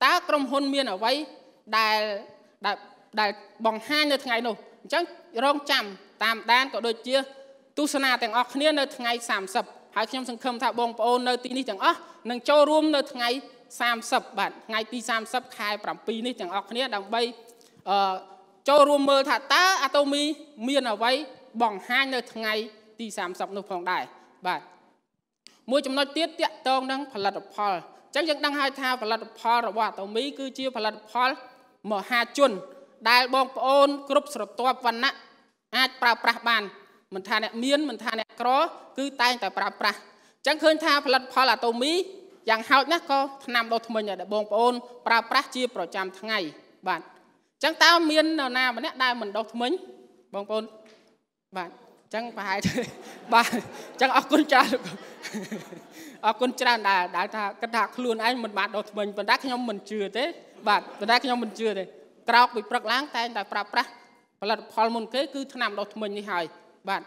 តើក្រុមហ៊ុនមានអ្វីដែលដែលដែលបង្ហាញនៅថ្ងៃនោះអញ្ចឹងរងចាំតាមដានក៏ដូចជាទស្សនាទាំងអស់គ្នានៅថ្ងៃ30ហើយខ្ញុំសង្ឃឹមថាបងប្អូននៅទីនេះទាំងអស់នឹងចូលរួមនៅថ្ងៃ30បាទថ្ងៃទី30ខែ7នេះទាំងអស់គ្នាដើម្បីអឺចូលរួមមើលថាតើអាតូមីមានអ្វី បង្ហាញនៅថ្ងៃទី30នោះផងដែរបាទមួយចំណុចទៀតតាក់ទងនឹងផលិតផលអញ្ចឹងយើងដឹងហើយថាផលិតផលរបស់អាតូមីគឺជាផលិតផលមហាជន ដែលបងប្អូន គ្រប់ស្រទាប់វណ្ណៈអាចប្រើប្រាស់បានមិនថាអ្នកមានមិនថាអ្នកក្រ គឺតែងតែប្រើប្រាស់អញ្ចឹងឃើញថាផលិតផលអាតូមីយ៉ាងហោចណាស់ក៏ថ្នាំដុសធ្មេញដែលបងប្អូនប្រើប្រាស់ជាប្រចាំថ្ងៃបាទអញ្ចឹងតើមាននរណាម្នាក់ដែលមិនដុសធ្មេញបងប្អូន បាទអញ្ចឹងប្រហែលបាទអញ្ចឹងអរគុណច្រើនអរគុណច្រើនដែលដែលថាគិតថាខ្លួនឯងមិនបានដុសធ្មេញប៉ុន្តែខ្ញុំមិនជឿទេ បាទប៉ុន្តែខ្ញុំមិនជឿទេក្រោកពីព្រឹកឡើងតែងតែប្រើប្រាស់ផលិតផលមុនគេគឺថ្នាំដុសធ្មេញនេះហើយបាទ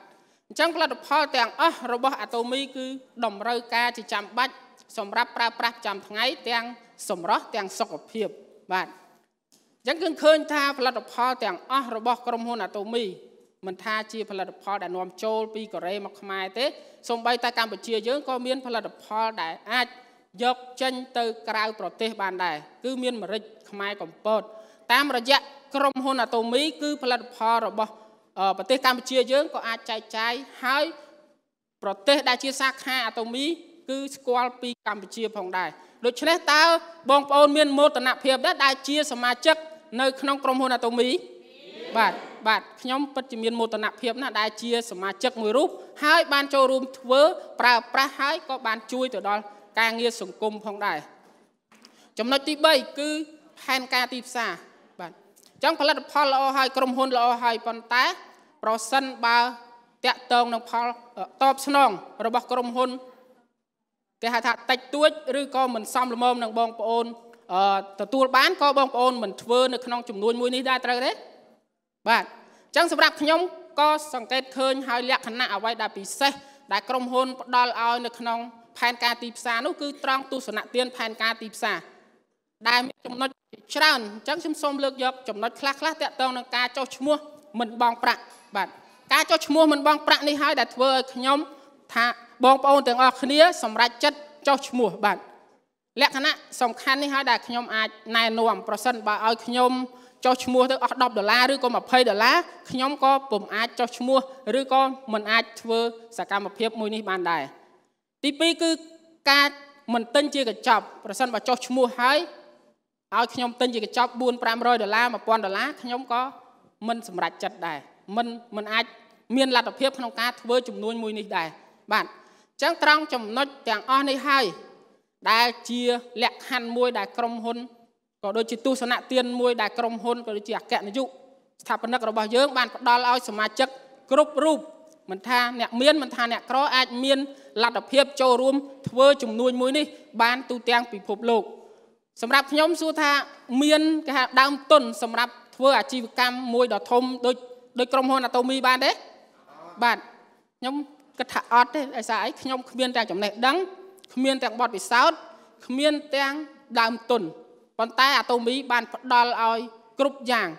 អញ្ចឹងផលិតផលទាំងអស់របស់អាតូមីគឺតម្រូវការជាចាំបាច់សម្រាប់ប្រើប្រាស់ប្រចាំថ្ងៃទាំងសម្រស់ទាំងសុខភាពបាទអញ្ចឹងគឺឃើញថាផលិតផលទាំងអស់របស់ក្រុមហ៊ុនអាតូមី មិនថាជាផលិតផលដែលនាំចូលពីកូរ៉េមកខ្មែរទេសូម្បីតែកម្ពុជាយើងក៏មានផលិតផលដែលអាចយកចេញទៅក្រៅប្រទេសបានដែរគឺមានម្រេចខ្មែរកំពត តាមរយៈក្រុមហ៊ុនអាតូមី គឺផលិតផលរបស់ប្រទេសកម្ពុជាយើងក៏អាចចែកចាយហើយប្រទេសដែលជាសាខាអាតូមី គឺស្គាល់ពីកម្ពុជាផងដែរដូច្នេះតើបងប្អូនមានមោទនភាពដែរដែលជាសមាជិកនៅក្នុងក្រុមហ៊ុនអាតូមីបាទ បាទខ្ញុំពិតជាមានមោទនភាពណាស់ដែលជាសមាជិកមួយរូបហើយបានចូលរួមធ្វើប្រើប្រាស់ហើយក៏បានជួយទៅដល់ការងារសង្គមផងដែរចំណុចទី3គឺផែនការទីផ្សារបាទអញ្ចឹងផលិតផលល្អហើយក្រុមហ៊ុនល្អហើយប៉ុន្តែប្រសិនបើតាក់ទងនឹងផលតបស្នងរបស់ក្រុមហ៊ុនគេហៅថាតិចតួចឬក៏មិនសមល្មមនឹងបងប្អូនទទួលបានក៏បងប្អូនមិនធ្វើនៅក្នុងចំនួនមួយនេះដែរត្រូវទេ បាទអញ្ចឹងសម្រាប់ខ្ញុំក៏សង្កេតឃើញហើយលក្ខណៈអ្វីដែលពិសេសដែលក្រុមហ៊ុនផ្ដល់ឲ្យនៅក្នុងផែនការទីផ្សារនោះគឺត្រង់ទស្សនៈទានផែនការទីផ្សារដែលមានចំណុចច្រើនអញ្ចឹងខ្ញុំសូមលើកយកចំណុចខ្លះខ្លះតាក់ទងនឹងការចុះឈ្មោះមិនបង់ប្រាក់បាទការចុះឈ្មោះមិនបង់ប្រាក់នេះហើយដែលធ្វើឲ្យខ្ញុំថាបងប្អូនទាំងអស់គ្នាសម្រេចចិត្តចុះឈ្មោះបាទលក្ខណៈសំខាន់នេះហើយដែលខ្ញុំអាចណែនាំប្រសិនបើឲ្យខ្ញុំ ចុះឈ្មោះទៅអស់10ដុល្លារឬក៏20ដុល្លារខ្ញុំក៏ពុំអាចចុះឈ្មោះឬក៏មិនអាចធ្វើសកម្មភាពមួយនេះបានដែរទី2គឺការមិនទិញជាកញ្ចប់ប្រសិនបើចុះឈ្មោះហើយឲ្យខ្ញុំទិញជាកញ្ចប់4 500ដុល្លារ1000ដុល្លារខ្ញុំក៏មិនសម្រេចចិត្តដែរមិនមិនអាចមានលទ្ធភាពក្នុងការធ្វើចំនួនមួយនេះដែរបាទអញ្ចឹងត្រង់ចំណុចទាំងអស់នេះហើយដែលជាលក្ខខណ្ឌមួយដែលក្រុមហ៊ុន ក៏ដូចជាទស្សនៈទានមួយដែលក្រុមហ៊ុនក៏ដូចជាអគ្គនាយកស្ថាបនិករបស់យើងបានផ្ដល់ឲ្យសមាជិកគ្រប់រូបមិនថាអ្នកមានមិនថាអ្នកក្រអាចមានលទ្ធភាពចូលរួមធ្វើជំនួញមួយនេះ បានទូទាំងពិភពលោកសម្រាប់ខ្ញុំសួរថាមានគេហៅដើមទុនសម្រាប់ធ្វើអាជីវកម្មមួយដ៏ធំដូចដូចក្រុមហ៊ុនអាតូមីបានទេបាទខ្ញុំគិតថាអត់ទេដោយសារអីខ្ញុំគ្មានទាំងចំណេះដឹងគ្មានទាំងបទពិសោធន៍គ្មានទាំងដើមទុន ប៉ុន្តែអាតូមីបានផ្ដល់ឲ្យគ្រប់យ៉ាង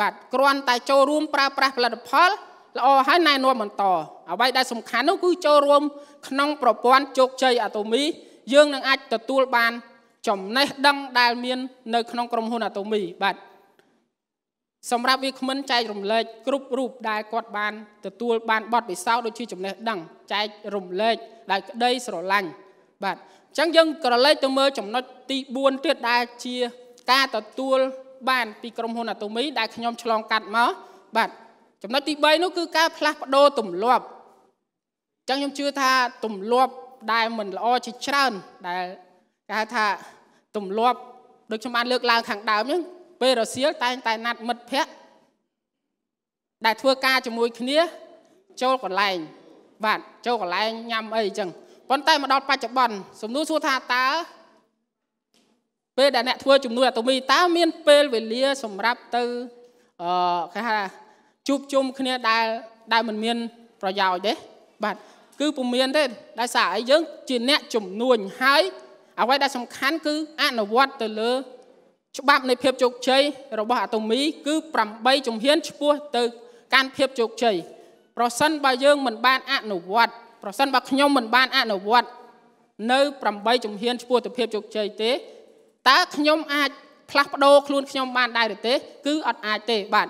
បាទគ្រាន់តែចូលរួមប្រើប្រាស់ផលិតផលល្អហើយណែនាំបន្តអ្វីដែលសំខាន់នោះគឺចូលរួមក្នុងប្រព័ន្ធជោគជ័យអាតូមី យើងនឹងអាចទទួលបាន ចំណេះដឹងដែលមាននៅក្នុងក្រុមហ៊ុនអាតូមីបាទសម្រាប់វាគ្មិនចែករំលែកគ្រប់រូបដែលគាត់បានទទួលបានបទពិសោធន៍ដូចជាចំណេះដឹងចែករំលែកដោយក្តីស្រឡាញ់ បាទអញ្ចឹងយើងក្រឡេកទៅមើលចំណុចទី4ទៀតដែលជាការទទួលបានពីក្រុមហ៊ុនអាតូមីដែលខ្ញុំឆ្លងកាត់មកបាទចំណុចទី3នោះគឺការផ្លាស់ប្ដូរទម្លាប់អញ្ចឹងខ្ញុំជឿថាទម្លាប់ដែលមិនល្អជាច្រើនដែលគេហៅថាទម្លាប់ដូចខ្ញុំបានលើកឡើងខាងដើមហ្នឹងពេលរសៀលតែងតែណាត់មិត្តភ័ក្តិដែលធ្វើការជាមួយគ្នាចូលកន្លែងបាទចូលកន្លែងញ៉ាំអីអញ្ចឹង ប៉ុន្តែមកដល់បច្ចុប្បន្នសំណួរសួរថាតើពេលដែលអ្នកធ្វើជំនួយអាតូមីតើមានពេលវេលាសម្រាប់ទៅអឺគេថាជួបជុំគ្នាដែលដែលមិនមាន ប្រយោជន៍ទេបាទគឺពុំមានទេដោយសារអីយើង ជាអ្នកជំនួញហើយអ្វីដែលសំខាន់គឺអនុវត្តទៅលើ ច្បាប់នៃភាពជោគជ័យរបស់អាតូមី គឺ8ជំហានឆ្ពោះទៅកាន់ភាពជោគជ័យប្រសិនបើយើងមិនបានអនុវត្ត ប្រសិនបើខ្ញុំមិនបានអនុវត្តនៅ8ជំហានឆ្ពោះទៅភាពជោគជ័យទេតើខ្ញុំអាចផ្លាស់ប្ដូរខ្លួនខ្ញុំបានដែរឬទេ គឺអត់អាចទេបាទ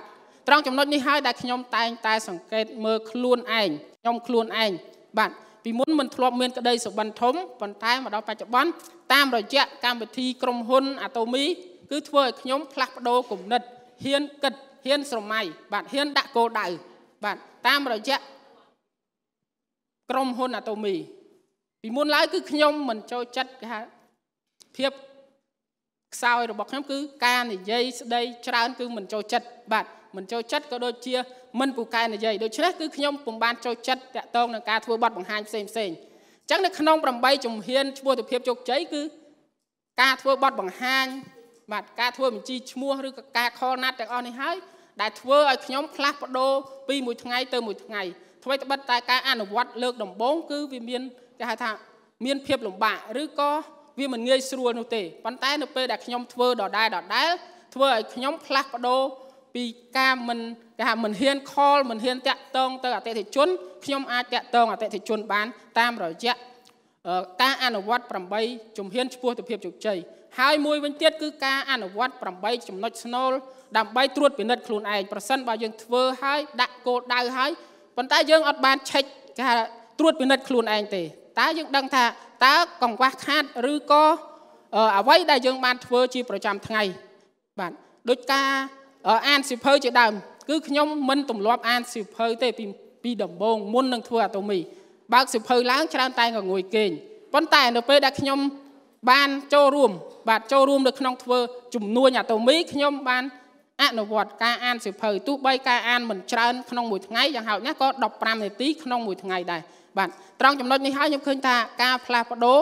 ត្រង់ចំណុចនេះហើយដែលខ្ញុំតែងតែសង្កេតមើលខ្លួនឯងខ្ញុំខ្លួនឯងបាទពីមុនមិនធ្លាប់មានក្តីសុបិនធំប៉ុន្តែមកដល់បច្ចុប្បន្នតាមរយៈកម្មវិធីក្រុមហ៊ុនអាតូមីគឺធ្វើឲ្យខ្ញុំផ្លាស់ប្ដូរគំនិតហ៊ានគិតហ៊ានស្រមៃបាទហ៊ានដាក់គោលដៅបាទតាមរយៈ ក្រុមហ៊ុនអាតូមីពីមុនឡើយគឺខ្ញុំមិនចូលចិត្តគេហៅភាពខ្សោយរបស់ខ្ញុំគឺការនិយាយស្ដីច្រើនគឺមិនចូលចិត្តបាទមិនចូលចិត្តក៏ដូចជាមិនពូកែនិយាយដូច្នេះគឺខ្ញុំពុំបានចូលចិត្តតាក់ទងនឹងការធ្វើបទបង្ហាញផ្សេងផ្សេងអញ្ចឹងនៅក្នុង8ជំហានឈ្មោះទៅភាពជោគជ័យគឺការធ្វើបទបង្ហាញបាទការធ្វើបញ្ជីឈ្មោះឬក៏ការខលណាត់ទាំងអស់នេះហើយដែលធ្វើឲ្យខ្ញុំផ្លាស់ប្ដូរពីមួយថ្ងៃទៅមួយថ្ងៃ អ្វីត្បិតតែការអនុវត្តលើកដំបូងគឺវាមានគេហៅថាមានភាពលំបាកឬក៏វាមិនងាយស្រួលនោះទេប៉ុន្តែនៅពេលដែលខ្ញុំធ្វើដដែលដដែលធ្វើឲ្យខ្ញុំផ្លាស់ប្ដូរពីការមិនគេថាមិនហ៊ានខលមិនហ៊ានតាក់ទងទៅអតិថិជនខ្ញុំអាចតាក់ទងអតិថិជនបានតាមរយៈការអនុវត្ត8ជំហានឆ្ពោះទៅភាពជោគជ័យហើយមួយវិញទៀតគឺការអនុវត្ត8ចំណុចស្នូលដើម្បីត្រួតពិនិត្យខ្លួនឯងប្រសិនបើយើងធ្វើហើយដាក់គោលដៅហើយ ប៉ុន្តែយើងអត់បានឆែកគេថាត្រួតពិនិត្យខ្លួនឯងទេតើយើងដឹងថាតើកង្វះខាតឬក៏អ្វីដែលយើងបានធ្វើជាប្រចាំថ្ងៃបាទដូចការអានសិភៅជាដើមគឺខ្ញុំមិនទម្លាប់អានសិភៅទេពីពីដំបូងមុននឹងធ្វើអាតូមីបើកសិភៅឡើងច្រើនតែងងួយគេងប៉ុន្តែនៅពេលដែលខ្ញុំបានចូលរួមបាទចូលរួមនៅក្នុងធ្វើជំនួញអាតូមីខ្ញុំបាន អនុវត្តការអានសិភៅទោះបីការអានមិនច្រើនក្នុងមួយថ្ងៃយ៉ាងហោចណាស់ក៏15នាទីក្នុងមួយថ្ងៃដែរបាទត្រង់ចំណុចនេះហើយខ្ញុំឃើញថាការផ្លាស់ប្ដូរ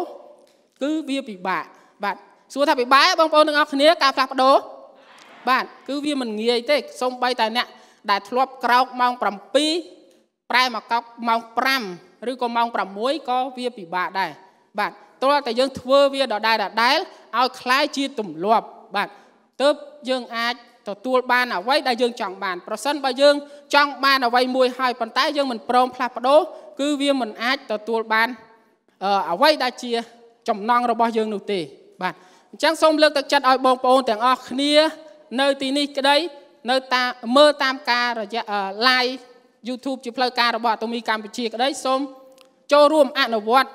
គឺវាពិបាកបាទសួរថាពិបាកបងប្អូនទាំងអស់គ្នាការផ្លាស់ប្ដូរបាទគឺវាមិនងាយទេសូម្បីតែអ្នកដែលធ្លាប់ក្រោកម៉ោង7ប្រែមកកោកម៉ោង5ឬក៏ម៉ោង6ក៏វាពិបាកដែរបាទតើតែយើងធ្វើវាដដែលដដែលឲ្យคล้ายជាទម្លាប់បាទទើបយើងអាច ទទួលបានអ្វីដែលយើងចង់បានប្រសិនបើយើងចង់បានអ្វីមួយហើយប៉ុន្តែយើងមិនព្រមផ្លាស់ប្ដូរគឺវាមិនអាចទទួលបានអ្វីដែលជាចំណងរបស់យើងនោះទេបាទអញ្ចឹងសូមលើកទឹកចិត្តឲ្យបងប្អូនទាំងអស់គ្នា នៅទីនេះក្តីនៅតាមមើលតាមការរយៈ live YouTube ជាផ្លូវការរបស់អាតូមីកម្ពុជាក្តីសូមចូលរួមអនុវត្ត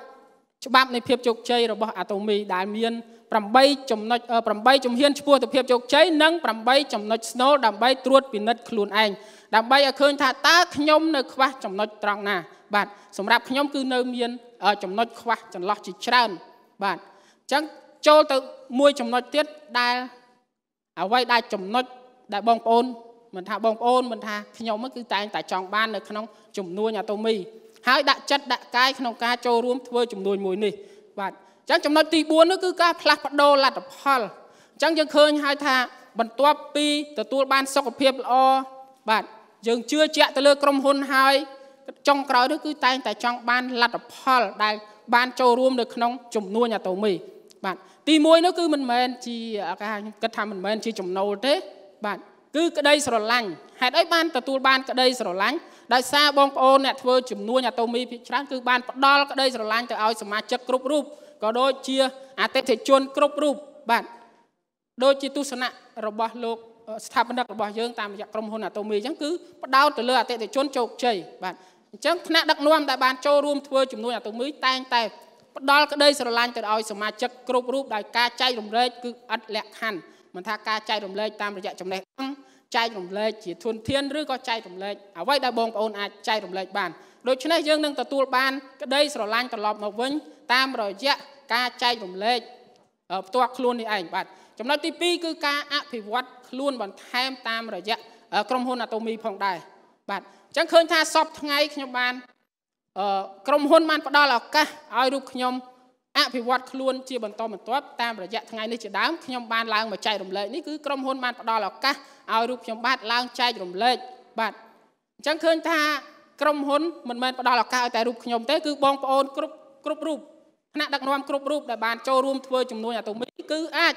ច្បាប់នៃភាពជោគជ័យរបស់អាតូមីដែលមាន8ចំណុច8ជំហានឆ្ពោះទៅភាពជោគជ័យនិង8ចំណុចស្នូលដើម្បីត្រួតពិនិត្យខ្លួនឯងដើម្បីឲ្យឃើញថាតើខ្ញុំនៅខ្វះចំណុចត្រង់ណា បាទសម្រាប់ខ្ញុំគឺនៅមានចំណុចខ្វះចន្លោះជាច្រើន បាទអញ្ចឹងចូលទៅមួយចំណុចទៀតដែលអ្វីដែលចំណុចដែលបងប្អូនមិនថាបងប្អូនមិនថាខ្ញុំគឺតែងតែចង់បាននៅក្នុងជំនួញអាតូមី ហើយដាក់ចិត្តដាក់កាយក្នុងការចូលរួមធ្វើជំនួញមួយនេះបាទអញ្ចឹងចំណុចទី4នោះគឺការផ្លាស់ប្ដូរលទ្ធផលអញ្ចឹងយើងឃើញហើយថាបន្ទាប់ពីទទួលបានសុខភាពល្អបាទយើងជឿជាក់ទៅលើក្រុមហ៊ុនហើយចុងក្រោយនោះគឺតែងតែចង់បានលទ្ធផលដែលបានចូលរួមនៅក្នុងជំនួញអាតូមីបាទទី1នោះគឺមិនមែនជាគេហៅខ្ញុំគិតថាមិនមែនជាចំណូលទេ បាទគឺក្តីស្រឡាញ់ហេតុអីបានទទួលបានក្តីស្រឡាញ់ ដោយសារបងប្អូនអ្នកធ្វើជំនួញអាតូមីភាគច្រើនគឺបានផ្ដល់ក្តីស្រឡាញ់ទៅឲ្យសមាជិកគ្រប់រូបក៏ដូចជាអតិថិជនគ្រប់រូបបាទដូចជាទស្សនៈរបស់លោកស្ថាបនិករបស់យើងតាមរយៈក្រុមហ៊ុនអាតូមីអញ្ចឹងគឺផ្ដោតទៅលើអតិថិជនជោគជ័យបាទអញ្ចឹងថ្នាក់ដឹកនាំដែលបានចូលរួមធ្វើជំនួយអាតូមីតែងតែផ្ដល់ក្តីស្រឡាញ់ទៅឲ្យសមាជិកគ្រប់រូបដោយការចែករំលែកគឺអត់លក្ខខណ្ឌមិនថាការចែករំលែកតាមរយៈចំណេះដឹង ចែករំលែកជាធនធានឬក៏ចែករំលែកអ្វីដែលបងប្អូនអាចចែករំលែកបានដូច្នេះយើងនឹងទទួលបានក្តីស្រឡាញ់ត្រឡប់មកវិញតាមរយៈការចែករំលែកផ្ទាល់ខ្លួននេះឯងបាទចំណុចទី2គឺការអភិវឌ្ឍខ្លួនបន្ថែមតាមរយៈក្រុមហ៊ុនអាតូមីផងដែរបាទអញ្ចឹងឃើញថាសពថ្ងៃខ្ញុំបានក្រុមហ៊ុនបានផ្ដល់ឱកាសឲ្យរូបខ្ញុំអភិវឌ្ឍខ្លួនជាបន្តបន្ទាប់តាមរយៈថ្ងៃនេះជាដើមខ្ញុំបានឡើងមកចែករំលែកនេះគឺក្រុមហ៊ុនបានផ្ដល់ឱកាស ឲ្យរូបខ្ញុំបាទឡើងចែករំលែកបាទអញ្ចឹងឃើញថាក្រុមហ៊ុនមិនមែនផ្ដល់ឱកាសឲ្យតែរូបខ្ញុំទេគឺបងប្អូនគ្រប់គ្រប់រូបថ្នាក់ដឹកនាំគ្រប់រូបដែលបានចូលរួមធ្វើជំនួយអាតូមីគឺអាច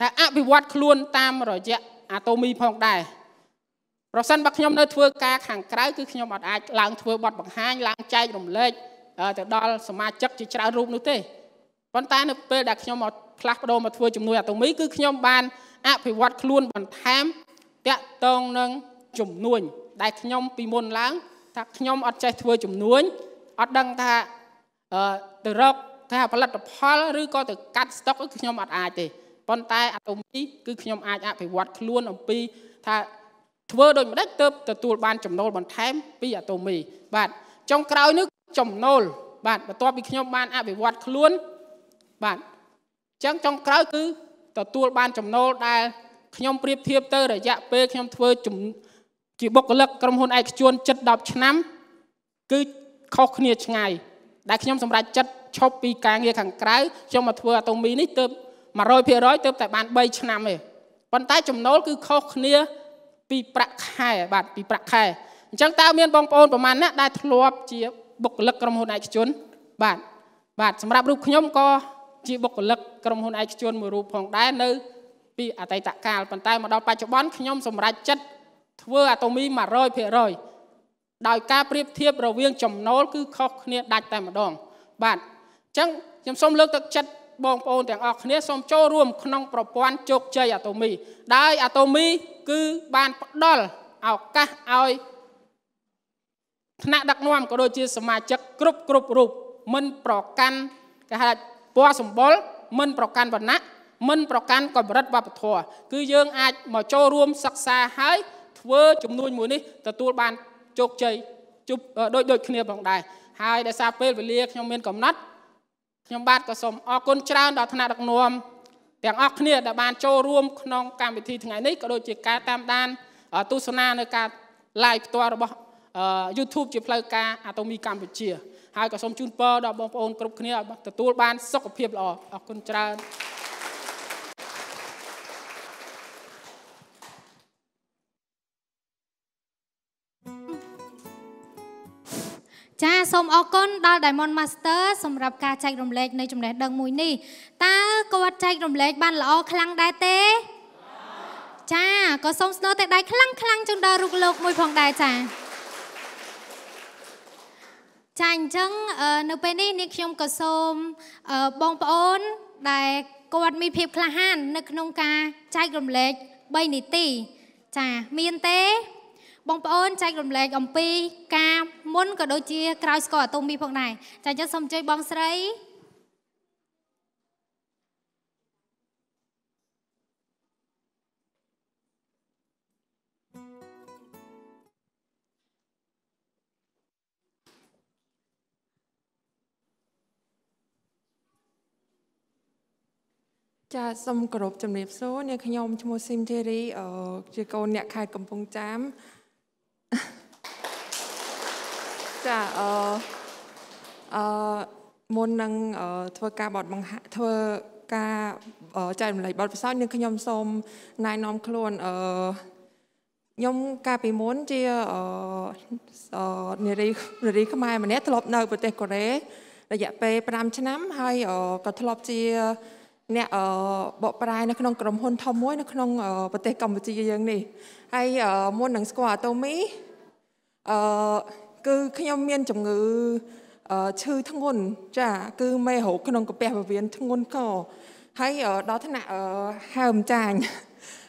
ថាអភិវឌ្ឍខ្លួនតាមរយៈអាតូមីផងដែរប្រសិនបើខ្ញុំនៅធ្វើការខាងក្រៅគឺខ្ញុំអត់អាចឡើងធ្វើបទបង្ហាញឡើងចែករំលែកទៅដល់សមាជិកជាច្រើនរូបនោះទេប៉ុន្តែនៅពេលដែលខ្ញុំមកផ្លាស់ប្ដូរមកធ្វើជំនួយអាតូមីគឺខ្ញុំបាន អភិវឌ្ឍខ្លួនបន្ថែមតាក់ទងនឹងជំនួញដែលខ្ញុំពីមុនឡើងថាខ្ញុំអត់ចេះធ្វើជំនួញអត់ដឹងថាអឺទៅរកថាផលិតផលឬក៏ទៅកាត់ស្តុកគឺខ្ញុំអត់អាចទេប៉ុន្តែអាតូមីគឺខ្ញុំអាចអភិវឌ្ឍខ្លួនអំពីថាធ្វើដូចម្ដេចទៅទទួលបានចំណូលបន្ថែមពីអាតូមីបាទចុងក្រោយនេះចំណូលបាទបន្ទាប់ពីខ្ញុំបានអភិវឌ្ឍខ្លួនបាទអញ្ចឹងចុងក្រោយគឺ ទទួលបានចំណូលដែលខ្ញុំប្រៀបធៀបទៅរយៈពេលខ្ញុំធ្វើជាបុគ្គលិកក្រុមហ៊ុនឯកជនជិត10ឆ្នាំគឺខុសគ្នាឆ្ងាយដែលខ្ញុំសម្រេចចិត្តឈប់ពីការងារខាងក្រៅខ្ញុំមកធ្វើអាតូមីនេះទៅ100%ទៅតែបាន3ឆ្នាំទេប៉ុន្តែចំណូលគឺខុសគ្នាពីប្រាក់ខែបាទពីប្រាក់ខែអញ្ចឹងតើមានបងប្អូនប្រមាណណាដែលធ្លាប់ជាបុគ្គលិកក្រុមហ៊ុនឯកជនបាទបាទសម្រាប់រូបខ្ញុំក៏ ជាបុគ្គលិកក្រុមហ៊ុនឯកជនមួយរូបផងដែរនៅ ពីអតីតកាលប៉ុន្តែមកដល់បច្ចុប្បន្នខ្ញុំសម្រេចចិត្តធ្វើអាតូមី100%ដោយការប្រៀបធៀបរវាងចំណូលគឺខុសគ្នាដាច់តែម្ដង បាទអញ្ចឹងខ្ញុំសូមលើកទឹកចិត្តបងប្អូនទាំងអស់គ្នាសូមចូលរួមក្នុងប្រព័ន្ធជោគជ័យអាតូមីដោយអាតូមីគឺបានផ្ដល់ឱកាសឲ្យថ្នាក់ដឹកនាំក៏ដូចជាសមាជិកគ្រប់គ្រប់រូបមិនប្រកាន់គេហៅ ពណ៌សម្បុរមិនប្រកាន់វណ្ណៈមិនប្រកាន់កម្រិតវប្បធម៌គឺយើងអាចមកចូលរួមសិក្សាហើយធ្វើចំនួនមួយនេះទទួលបានជោគជ័យជប់ដូចដូចគ្នាផងដែរហើយដោយសារពេលវេលាខ្ញុំមានកំណត់ខ្ញុំបាទក៏សូមអរគុណច្រើនដល់ថ្នាក់ដឹកនាំទាំងអស់គ្នាដែលបានចូលរួមក្នុងកម្មវិធីថ្ងៃនេះក៏ដូចជាការតាមដានទស្សនានៅការ live ផ្ទាល់របស់ YouTube ជាផ្លូវការអាតូមីកម្ពុជា ហើយក៏សូមជូនពរដល់បងប្អូនគ្រប់គ្នាឲ្យទទួលបានសុខភាពល្អអរគុណច្រើនចាសូមអរគុណដល់ Diamond Master សម្រាប់ការចែករំលែកនៃចំណេះដឹងមួយនេះតើគាត់ចែករំលែកបានល្អខ្លាំងដែរទេចាក៏សូមស្នូតែដៃខ្លាំងខ្លាំងជូនដល់រូបលោកមួយផងដែរចា ចាអញ្ចឹងនៅពេលនេះនាងខ្ញុំក៏សូមបងប្អូនដែលគាត់មានភាពក្លាហាន នៅក្នុងការចែករំលែក3នីតិចាមានទេ បងប្អូនចែករំលែកអំពី ការមុនក៏ដូចជាក្រោយស្គាល់អាតូមីផងដែរចាអញ្ចឹងសូមជួយបងស្រី ចាសូមគោរពជំរាបសួរនាងខ្ញុំឈ្មោះស៊ីមធីរីជាកូនអ្នកខេត្តកំពង់ចាមចាអឺអឺមុននឹងធ្វើការបត់បង្ហាធ្វើការចែករំលែកបទពិសោធន៍នឹងខ្ញុំសូមណែនាំខ្លួនអឺខ្ញុំកាលពីមុនជាអឺនារីនារីខ្មែរម្នាក់ធ្លាប់នៅប្រទេសកូរ៉េរយៈពេល5ឆ្នាំហើយក៏ធ្លាប់ជា អ្នកបកប្រែនៅក្នុងក្រុមហ៊ុនធំមួយនៅក្នុងប្រទេសកម្ពុជាយើងនេះហើយមុននឹងស្គាល់អាតូមីអឺគឺខ្ញុំមានជំងឺឈឺធ្ងន់ចាគឺមេរោគក្នុងកាពះពោះវៀនធ្ងន់កហើយដល់ថ្នាក់ហើមចាញ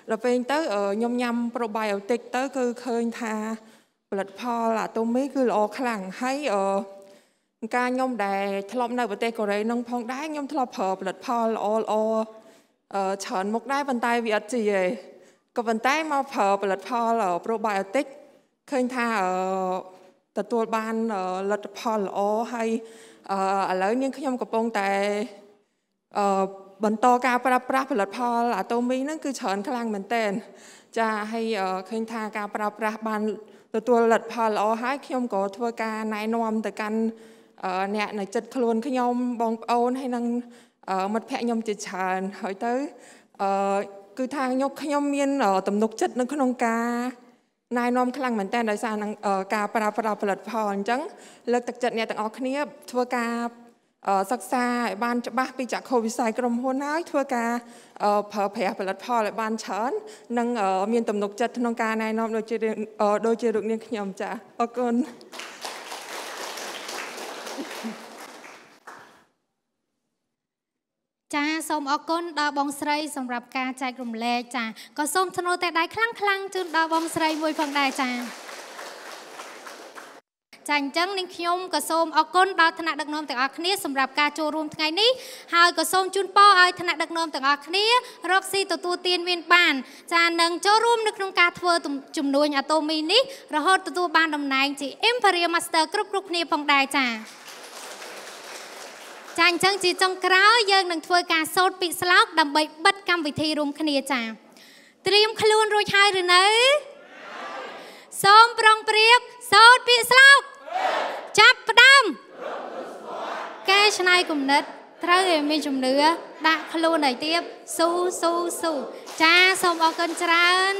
ដល់ពេលទៅខ្ញុំញ៉ាំ probiotic ទៅ គឺឃើញថាផលិតផលអាតូមីគឺល្អខ្លាំងហើយអឺ ការខ្ញុំដែលធ្លាប់នៅប្រទេសកូរ៉េនឹងផងដែរខ្ញុំធ្លាប់ប្រើផលិតផលល្អល្អច្រើនមុខដែរប៉ុន្តែវាអត់ជីទេក៏ប៉ុន្តែមកប្រើផលិតផល probiotic ឃើញថាទទួលបានលទ្ធផលល្អហើយឥឡូវនាងខ្ញុំកំពុងតែបន្តការប្រើប្រាស់ផលិតផលអាតូមីហ្នឹងគឺច្រើនខ្លាំងមែនតើចាហើយឃើញថាការប្រើប្រាស់បានទទួលលទ្ធផលល្អហើយខ្ញុំក៏ធ្វើការណែនាំទៅកាន់ អ្នកនៅចិត្តខ្លួនខ្ញុំបងប្អូនហើយនឹងមិត្តភ័ក្ដិខ្ញុំជាច្រើនហើយទៅគឺថាខ្ញុំខ្ញុំមានទំនុកចិត្តនៅក្នុងការណែនាំខ្លាំងមែនតើដោយសារនឹងការប្រើប្រាស់ផលិតផលអញ្ចឹងលើកទឹកចិត្តអ្នកទាំងអស់គ្នាធ្វើការសិក្សាឲ្យបានច្បាស់ពីចក្ខុវិស័យក្រុមហ៊ុនហើយធ្វើការប្រើប្រាស់ផលិតផលឲ្យបានច្រើននិងមានទំនុកចិត្តក្នុងការណែនាំដូចជាដូចជារូបនាងខ្ញុំចាអរគុណ ចាសូមអរគុណដល់បងស្រីសម្រាប់ការចែករំលែកចាក៏សូមធ្នូតែដៃខ្លាំងខ្លាំងជូនដល់បងស្រីមួយផងដែរចាចាអញ្ចឹងនាងខ្ញុំក៏សូមអរគុណដល់ថ្នាក់ដឹកនាំទាំងអស់គ្នាសម្រាប់ការចូលរួមថ្ងៃនេះហើយក៏សូមជូនពរឲ្យថ្នាក់ដឹកនាំទាំងអស់គ្នារកស៊ីទទួលទានមានបាន ចានឹងចូលរួមនៅក្នុងការធ្វើជំនួញអាតូមីនេះរហូតទទួលបានតំណែងជា Imperial Master គ្រប់គ្រប់គ្នាផងដែរចា ចាអញ្ចឹងជាចុងក្រោយយើងនឹងធ្វើការសូត្រពាក្យស្លោកដើម្បីបិទកម្មវិធីរួមគ្នាចាត្រៀមខ្លួនរួចហើយឬនៅសូមប្រុងប្រៀបសូត្រពាក្យស្លោកចាប់ផ្ដើមកែឆ្នៃគំនិតត្រូវឲ្យមានជំនឿដាក់ខ្លួនឲ្យទៀតស៊ូស៊ូស៊ូចាសូមអរគុណច្រើន